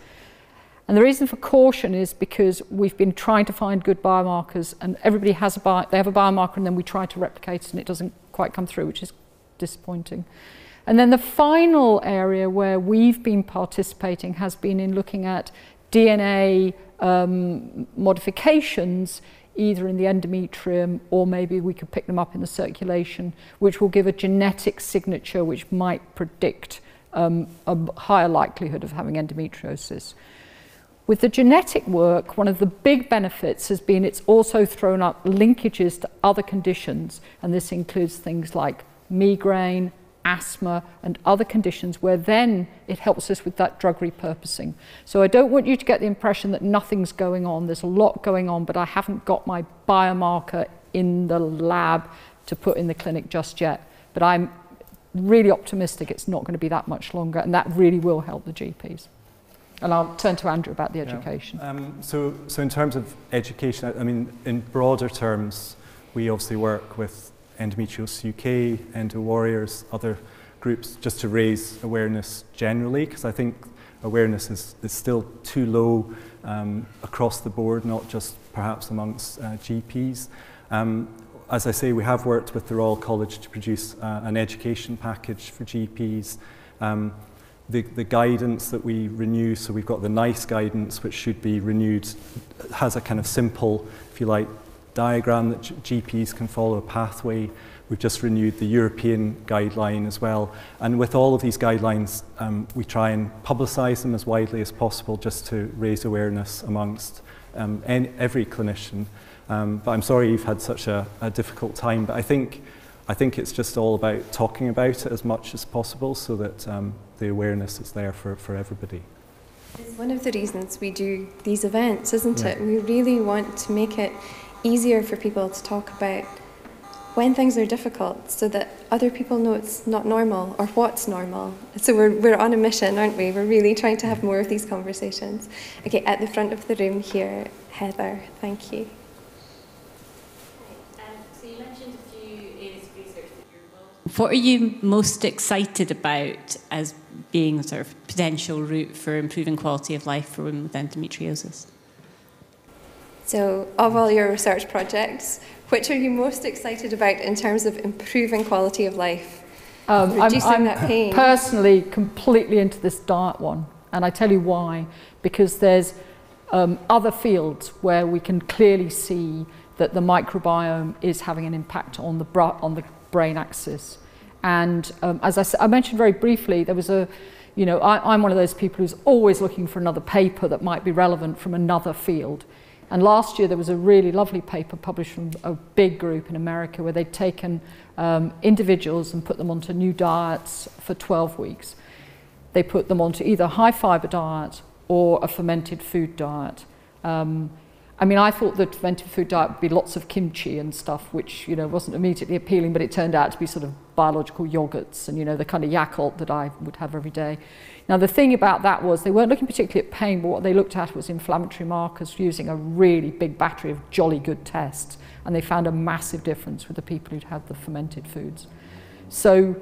And the reason for caution is because we've been trying to find good biomarkers and everybody has a they have a biomarker and then we try to replicate it and it doesn't quite come through, which is disappointing. And then the final area where we've been participating has been in looking at DNA um, modifications either in the endometrium or maybe we could pick them up in the circulation, which will give a genetic signature which might predict um, a higher likelihood of having endometriosis. With the genetic work, one of the big benefits has been it's also thrown up linkages to other conditions, and this includes things like migraine, asthma and other conditions where then it helps us with that drug repurposing. So I don't want you to get the impression that nothing's going on. There's a lot going on, but I haven't got my biomarker in the lab to put in the clinic just yet. But I'm really optimistic it's not going to be that much longer, and that really will help the GPs. And I'll turn to Andrew about the education. Yeah. Um, so, so in terms of education, I mean, in broader terms, we obviously work with Endometriosis UK, Endo Warriors, other groups, just to raise awareness generally, because I think awareness is, is still too low um, across the board, not just perhaps amongst uh, GPs. Um, as I say, we have worked with the Royal College to produce uh, an education package for GPs. Um, the, the guidance that we renew, so we've got the NICE guidance, which should be renewed, has a kind of simple, if you like, diagram that GPs can follow, a pathway. We've just renewed the European guideline as well. And with all of these guidelines, um, we try and publicise them as widely as possible just to raise awareness amongst um, any, every clinician. Um, but I'm sorry you've had such a, a difficult time. But I think, I think it's just all about talking about it as much as possible so that um, the awareness is there for, for everybody. It's one of the reasons we do these events, isn't yeah. it? We really want to make it easier for people to talk about when things are difficult so that other people know it's not normal or what's normal. So we're, we're on a mission, aren't we? We're really trying to have more of these conversations. Okay, at the front of the room here, Heather, thank you. What are you most excited about as being a sort of potential route for improving quality of life for women with endometriosis? So, of all your research projects, which are you most excited about in terms of improving quality of life? Um, reducing I'm, I'm that pain? personally completely into this diet one, and I tell you why. Because there's um, other fields where we can clearly see that the microbiome is having an impact on the, on the brain axis. And um, as I, I mentioned very briefly, there was a, you know, I, I'm one of those people who's always looking for another paper that might be relevant from another field. And last year there was a really lovely paper published from a big group in America where they'd taken um, individuals and put them onto new diets for 12 weeks. They put them onto either a high fiber diet or a fermented food diet. Um, I mean, I thought the fermented food diet would be lots of kimchi and stuff, which, you know, wasn't immediately appealing, but it turned out to be sort of biological yogurts and, you know, the kind of Yakult that I would have every day. Now, the thing about that was they weren't looking particularly at pain, but what they looked at was inflammatory markers using a really big battery of jolly good tests. And they found a massive difference with the people who'd had the fermented foods. So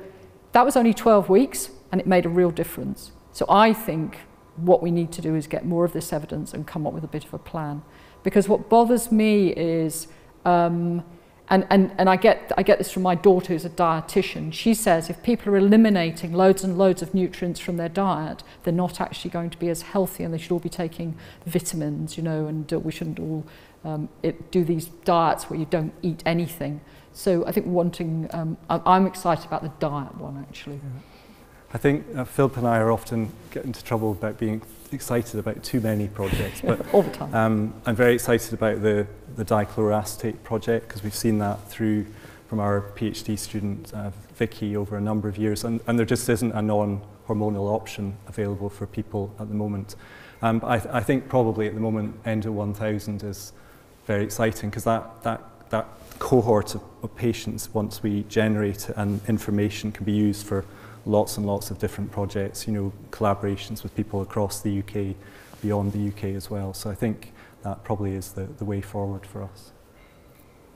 that was only 12 weeks, and it made a real difference. So I think what we need to do is get more of this evidence and come up with a bit of a plan. Because what bothers me is, um, and, and, and I, get, I get this from my daughter who's a dietitian, she says if people are eliminating loads and loads of nutrients from their diet, they're not actually going to be as healthy and they should all be taking vitamins, you know, and uh, we shouldn't all um, it, do these diets where you don't eat anything. So I think wanting, um, I'm excited about the diet one actually. Yeah. I think uh, Philippa and I are often get into trouble about being excited about too many projects, but all the time. Um, I'm very excited about the, the dichloroacetate project because we've seen that through from our PhD student uh, Vicky over a number of years, and, and there just isn't a non-hormonal option available for people at the moment. Um, I, th I think probably at the moment Endo 1000 is very exciting because that, that, that cohort of, of patients, once we generate it and information can be used for lots and lots of different projects, you know, collaborations with people across the UK, beyond the UK as well. So I think that probably is the, the way forward for us.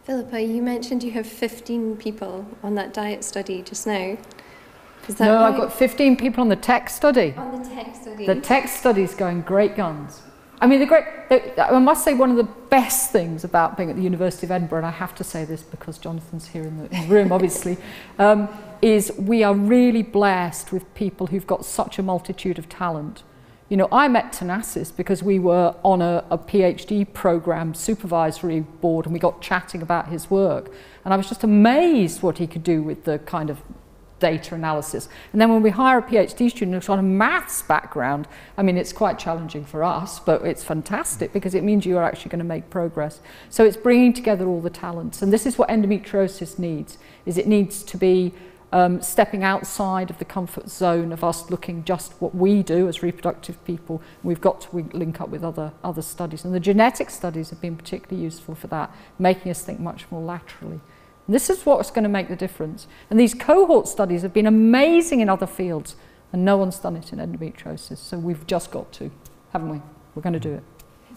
Philippa, you mentioned you have 15 people on that diet study just now. no, right? I've got 15 people on the tech study. On the tech study. The tech study is going great guns. I mean, the great, I must say one of the best things about being at the University of Edinburgh, and I have to say this because Jonathan's here in the, room, obviously, um, is we are really blessed with people who've got such a multitude of talent. You know, I met Thanasis because we were on a, a PhD program supervisory board and we got chatting about his work. And I was just amazed what he could do with the kind of data analysis. And then when we hire a PhD student who's got a maths background, I mean, it's quite challenging for us, but it's fantastic because it means you are actually going to make progress. So it's bringing together all the talents. And this is what endometriosis needs, is it needs to be um, stepping outside of the comfort zone of us looking just what we do as reproductive people. We've got to link up with other, other studies. And the genetic studies have been particularly useful for that, making us think much more laterally. This is what's going to make the difference. And these cohort studies have been amazing in other fields, and no one's done it in endometriosis. So we've just got to, haven't we? We're going to do it.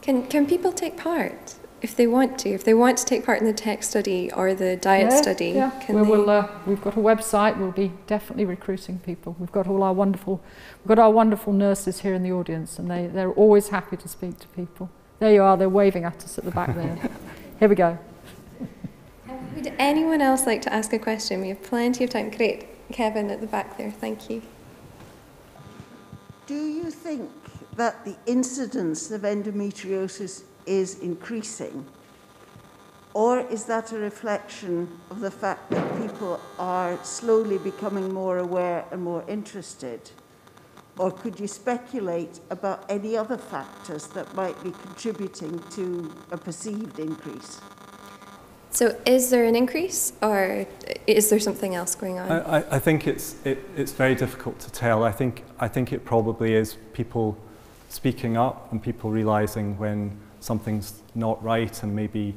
Can, can people take part? if they want to, if they want to take part in the tech study or the diet yeah, study, yeah. can we will uh, we've got a website. We'll be definitely recruiting people. We've got all our wonderful, we've got our wonderful nurses here in the audience, and they they're always happy to speak to people. There you are. They're waving at us at the back there. here we go. Would anyone else like to ask a question? We have plenty of time. Great, Kevin at the back there. Thank you. Do you think that the incidence of endometriosis is increasing? Or is that a reflection of the fact that people are slowly becoming more aware and more interested? Or could you speculate about any other factors that might be contributing to a perceived increase? So, is there an increase, or is there something else going on? I, I think it's it, it's very difficult to tell. I think I think it probably is people speaking up and people realizing when something's not right and maybe,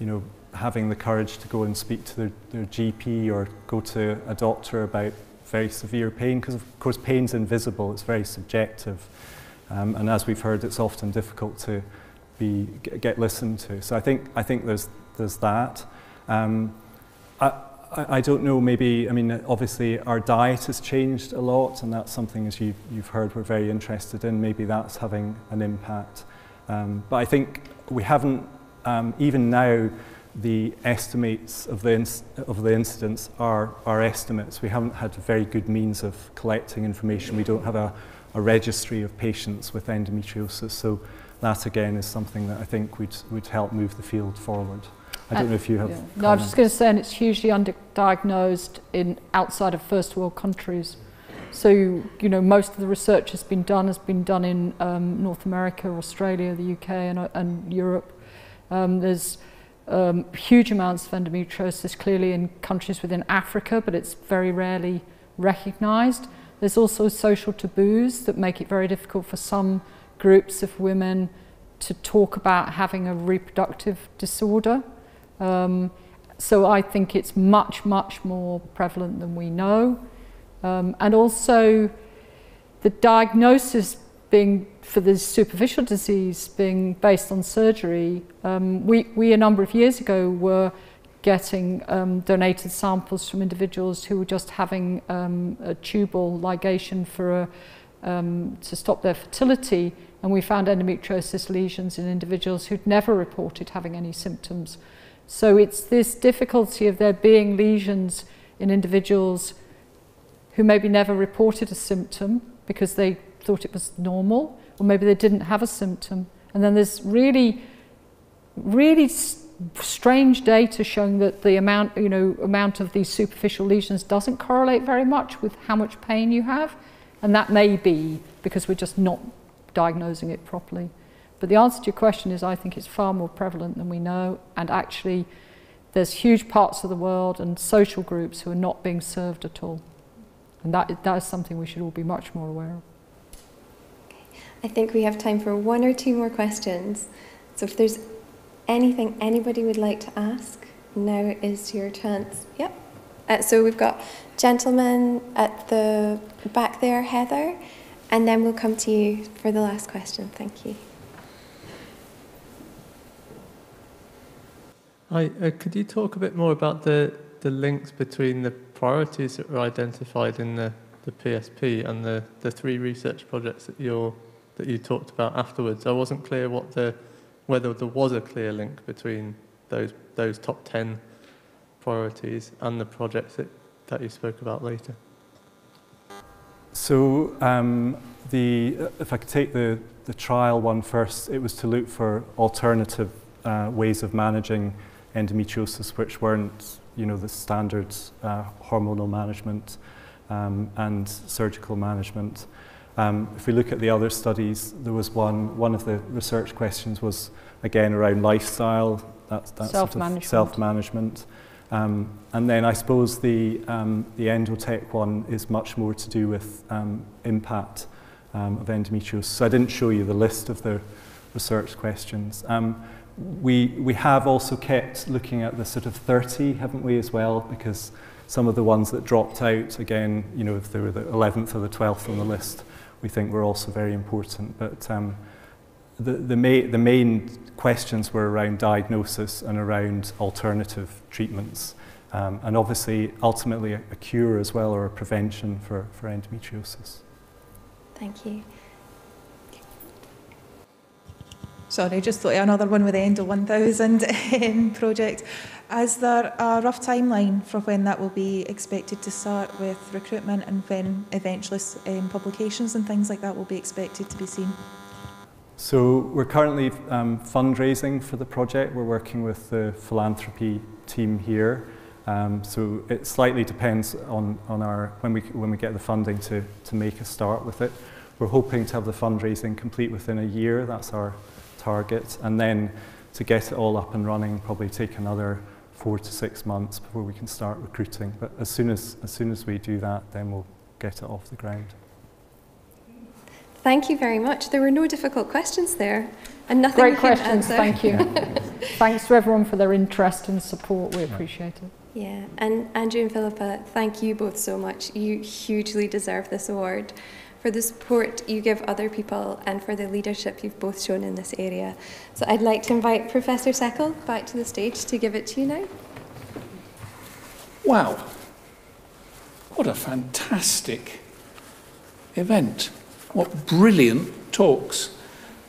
you know, having the courage to go and speak to their, their GP or go to a doctor about very severe pain, because of course pain's invisible, it's very subjective. Um, and as we've heard, it's often difficult to be, get listened to. So I think, I think there's, there's that. Um, I, I, don't know, maybe, I mean, obviously our diet has changed a lot, and that's something, as you, you've heard, we're very interested in. Maybe that's having an impact. Um, but I think we haven't, um, even now, the estimates of the, of the incidents are, are estimates. We haven't had very good means of collecting information. We don't have a, a registry of patients with endometriosis. So that, again, is something that I think would, would help move the field forward. I don't uh, know if you have. Yeah. No, I'm just going to say, and it's hugely underdiagnosed in outside of first world countries. So, you know, most of the research has been done, has been done in um, North America, Australia, the UK, and, uh, and Europe. Um, there's um, huge amounts of endometriosis clearly in countries within Africa, but it's very rarely recognised. There's also social taboos that make it very difficult for some groups of women to talk about having a reproductive disorder. Um, so I think it's much, much more prevalent than we know. Um, and also the diagnosis being for this superficial disease being based on surgery. Um, we, we a number of years ago were getting um, donated samples from individuals who were just having um, a tubal ligation for a, um, to stop their fertility and we found endometriosis lesions in individuals who'd never reported having any symptoms. So it's this difficulty of there being lesions in individuals who maybe never reported a symptom because they thought it was normal, or maybe they didn't have a symptom. And then there's really, really strange data showing that the amount, you know, amount of these superficial lesions doesn't correlate very much with how much pain you have. And that may be because we're just not diagnosing it properly. But the answer to your question is I think it's far more prevalent than we know. And actually, there's huge parts of the world and social groups who are not being served at all. And that, that is something we should all be much more aware of. I think we have time for one or two more questions. So if there's anything anybody would like to ask, now is your chance. Yep. Uh, so we've got gentlemen at the back there, Heather, and then we'll come to you for the last question. Thank you. Uh, could you talk a bit more about the, the links between the priorities that were identified in the, the PSP and the, the three research projects that you're that you talked about afterwards. I wasn't clear what the whether there was a clear link between those those top ten priorities and the projects that, that you spoke about later. So um, the if I could take the the trial one first, it was to look for alternative uh, ways of managing endometriosis, which weren't you know, the standard uh, hormonal management um, and surgical management. Um, if we look at the other studies, there was one, one of the research questions was again around lifestyle, that's, that's self-management. Sort of self-management. Um, and then I suppose the, um, the endotech one is much more to do with um, impact um, of endometriosis. So I didn't show you the list of the research questions. Um, we, we have also kept looking at the sort of 30, haven't we, as well, because some of the ones that dropped out, again, you know, if they were the 11th or the 12th on the list, we think were also very important. But um, the, the, ma the main questions were around diagnosis and around alternative treatments. Um, and obviously, ultimately, a, a cure as well or a prevention for, for endometriosis. Thank you. Sorry, just another one with the Endo 1000 um, project. Is there a rough timeline for when that will be expected to start with recruitment and when eventually um, publications and things like that will be expected to be seen? So we're currently um, fundraising for the project. We're working with the philanthropy team here. Um, so it slightly depends on, on our, when, we, when we get the funding to, to make a start with it. We're hoping to have the fundraising complete within a year. That's our target. And then to get it all up and running, probably take another four to six months before we can start recruiting. But as soon as, as, soon as we do that, then we'll get it off the ground. Thank you very much. There were no difficult questions there. And nothing Great questions, thank you. Thanks to everyone for their interest and support. We appreciate it. Yeah, and Andrew and Philippa, thank you both so much. You hugely deserve this award for the support you give other people and for the leadership you've both shown in this area. So I'd like to invite Professor Seckl back to the stage to give it to you now. Wow. What a fantastic event. What brilliant talks.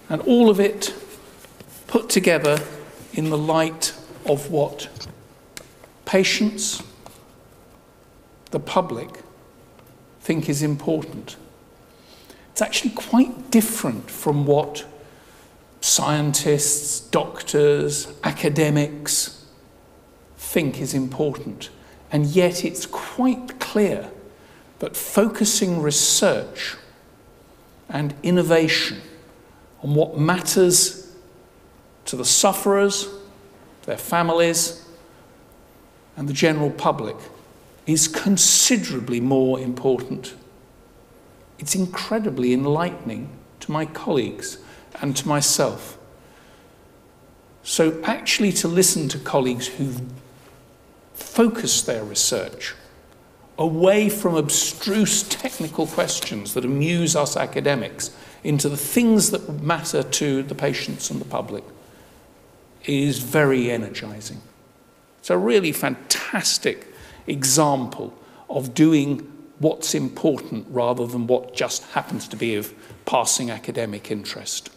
And all of it put together in the light of what patients, the public, think is important. It's actually quite different from what scientists, doctors, academics think is important. And yet it's quite clear that focusing research and innovation on what matters to the sufferers, their families, and the general public is considerably more important it's incredibly enlightening to my colleagues and to myself. So, actually, to listen to colleagues who've focused their research away from abstruse technical questions that amuse us academics into the things that matter to the patients and the public is very energizing. It's a really fantastic example of doing what's important rather than what just happens to be of passing academic interest.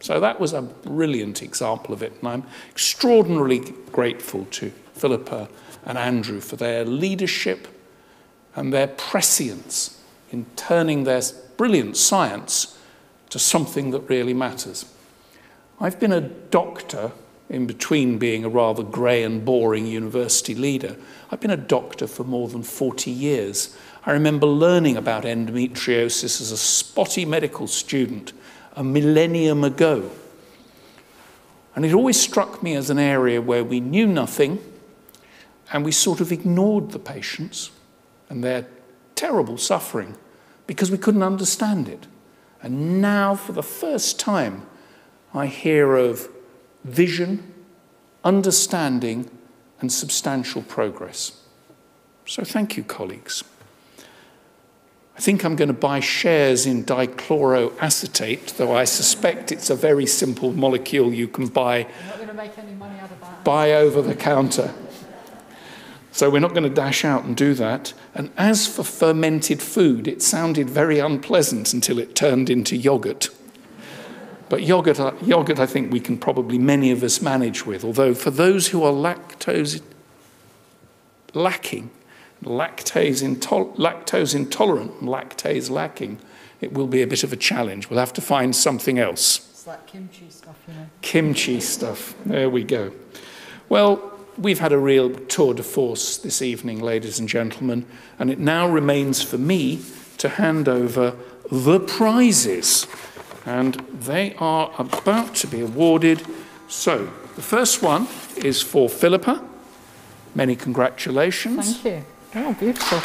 So that was a brilliant example of it, and I'm extraordinarily grateful to Philippa and Andrew for their leadership and their prescience in turning their brilliant science to something that really matters. I've been a doctor in between being a rather grey and boring university leader. I've been a doctor for more than 40 years, I remember learning about endometriosis as a spotty medical student a millennium ago. And it always struck me as an area where we knew nothing and we sort of ignored the patients and their terrible suffering because we couldn't understand it. And now, for the first time, I hear of vision, understanding, and substantial progress. So, thank you, colleagues. I think I'm going to buy shares in dichloroacetate, though I suspect it's a very simple molecule you can buy, buy over the counter. So we're not going to dash out and do that. And as for fermented food, it sounded very unpleasant until it turned into yogurt. But yogurt, uh, yogurt, I think we can probably many of us manage with. Although for those who are lactose lacking, lactase, intol- lactose intolerant and lactase lacking, it will be a bit of a challenge. We'll have to find something else. It's like kimchi stuff, you know. Kimchi stuff. There we go. Well, we've had a real tour de force this evening, ladies and gentlemen, and it now remains for me to hand over the prizes. And they are about to be awarded. So, the first one is for Philippa. Many congratulations. Thank you. Oh, beautiful.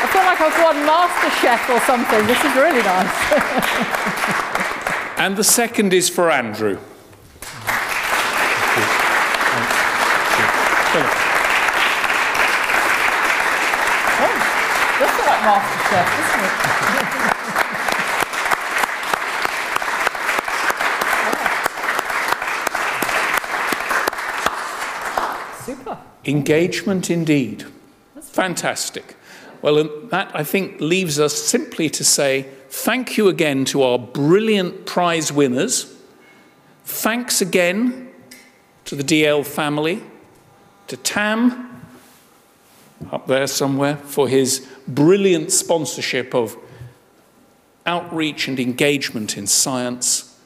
I feel like I've won Master Chef or something. This is really nice. and the second is for Andrew. Oh, just like Master Chef, isn't it? Super. Engagement indeed. Fantastic. Well, um, that I think leaves us simply to say thank you again to our brilliant prize winners. Thanks again to the Dalyell family, to Tam, up there somewhere, for his brilliant sponsorship of outreach and engagement in science,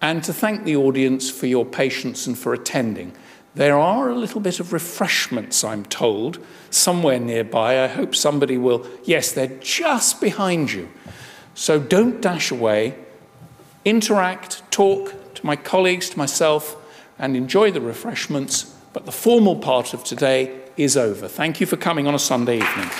and to thank the audience for your patience and for attending. There are a little bit of refreshments, I'm told, somewhere nearby. I hope somebody will. Yes, they're just behind you. So don't dash away. Interact, talk to my colleagues, to myself, and enjoy the refreshments. But the formal part of today is over. Thank you for coming on a Sunday evening.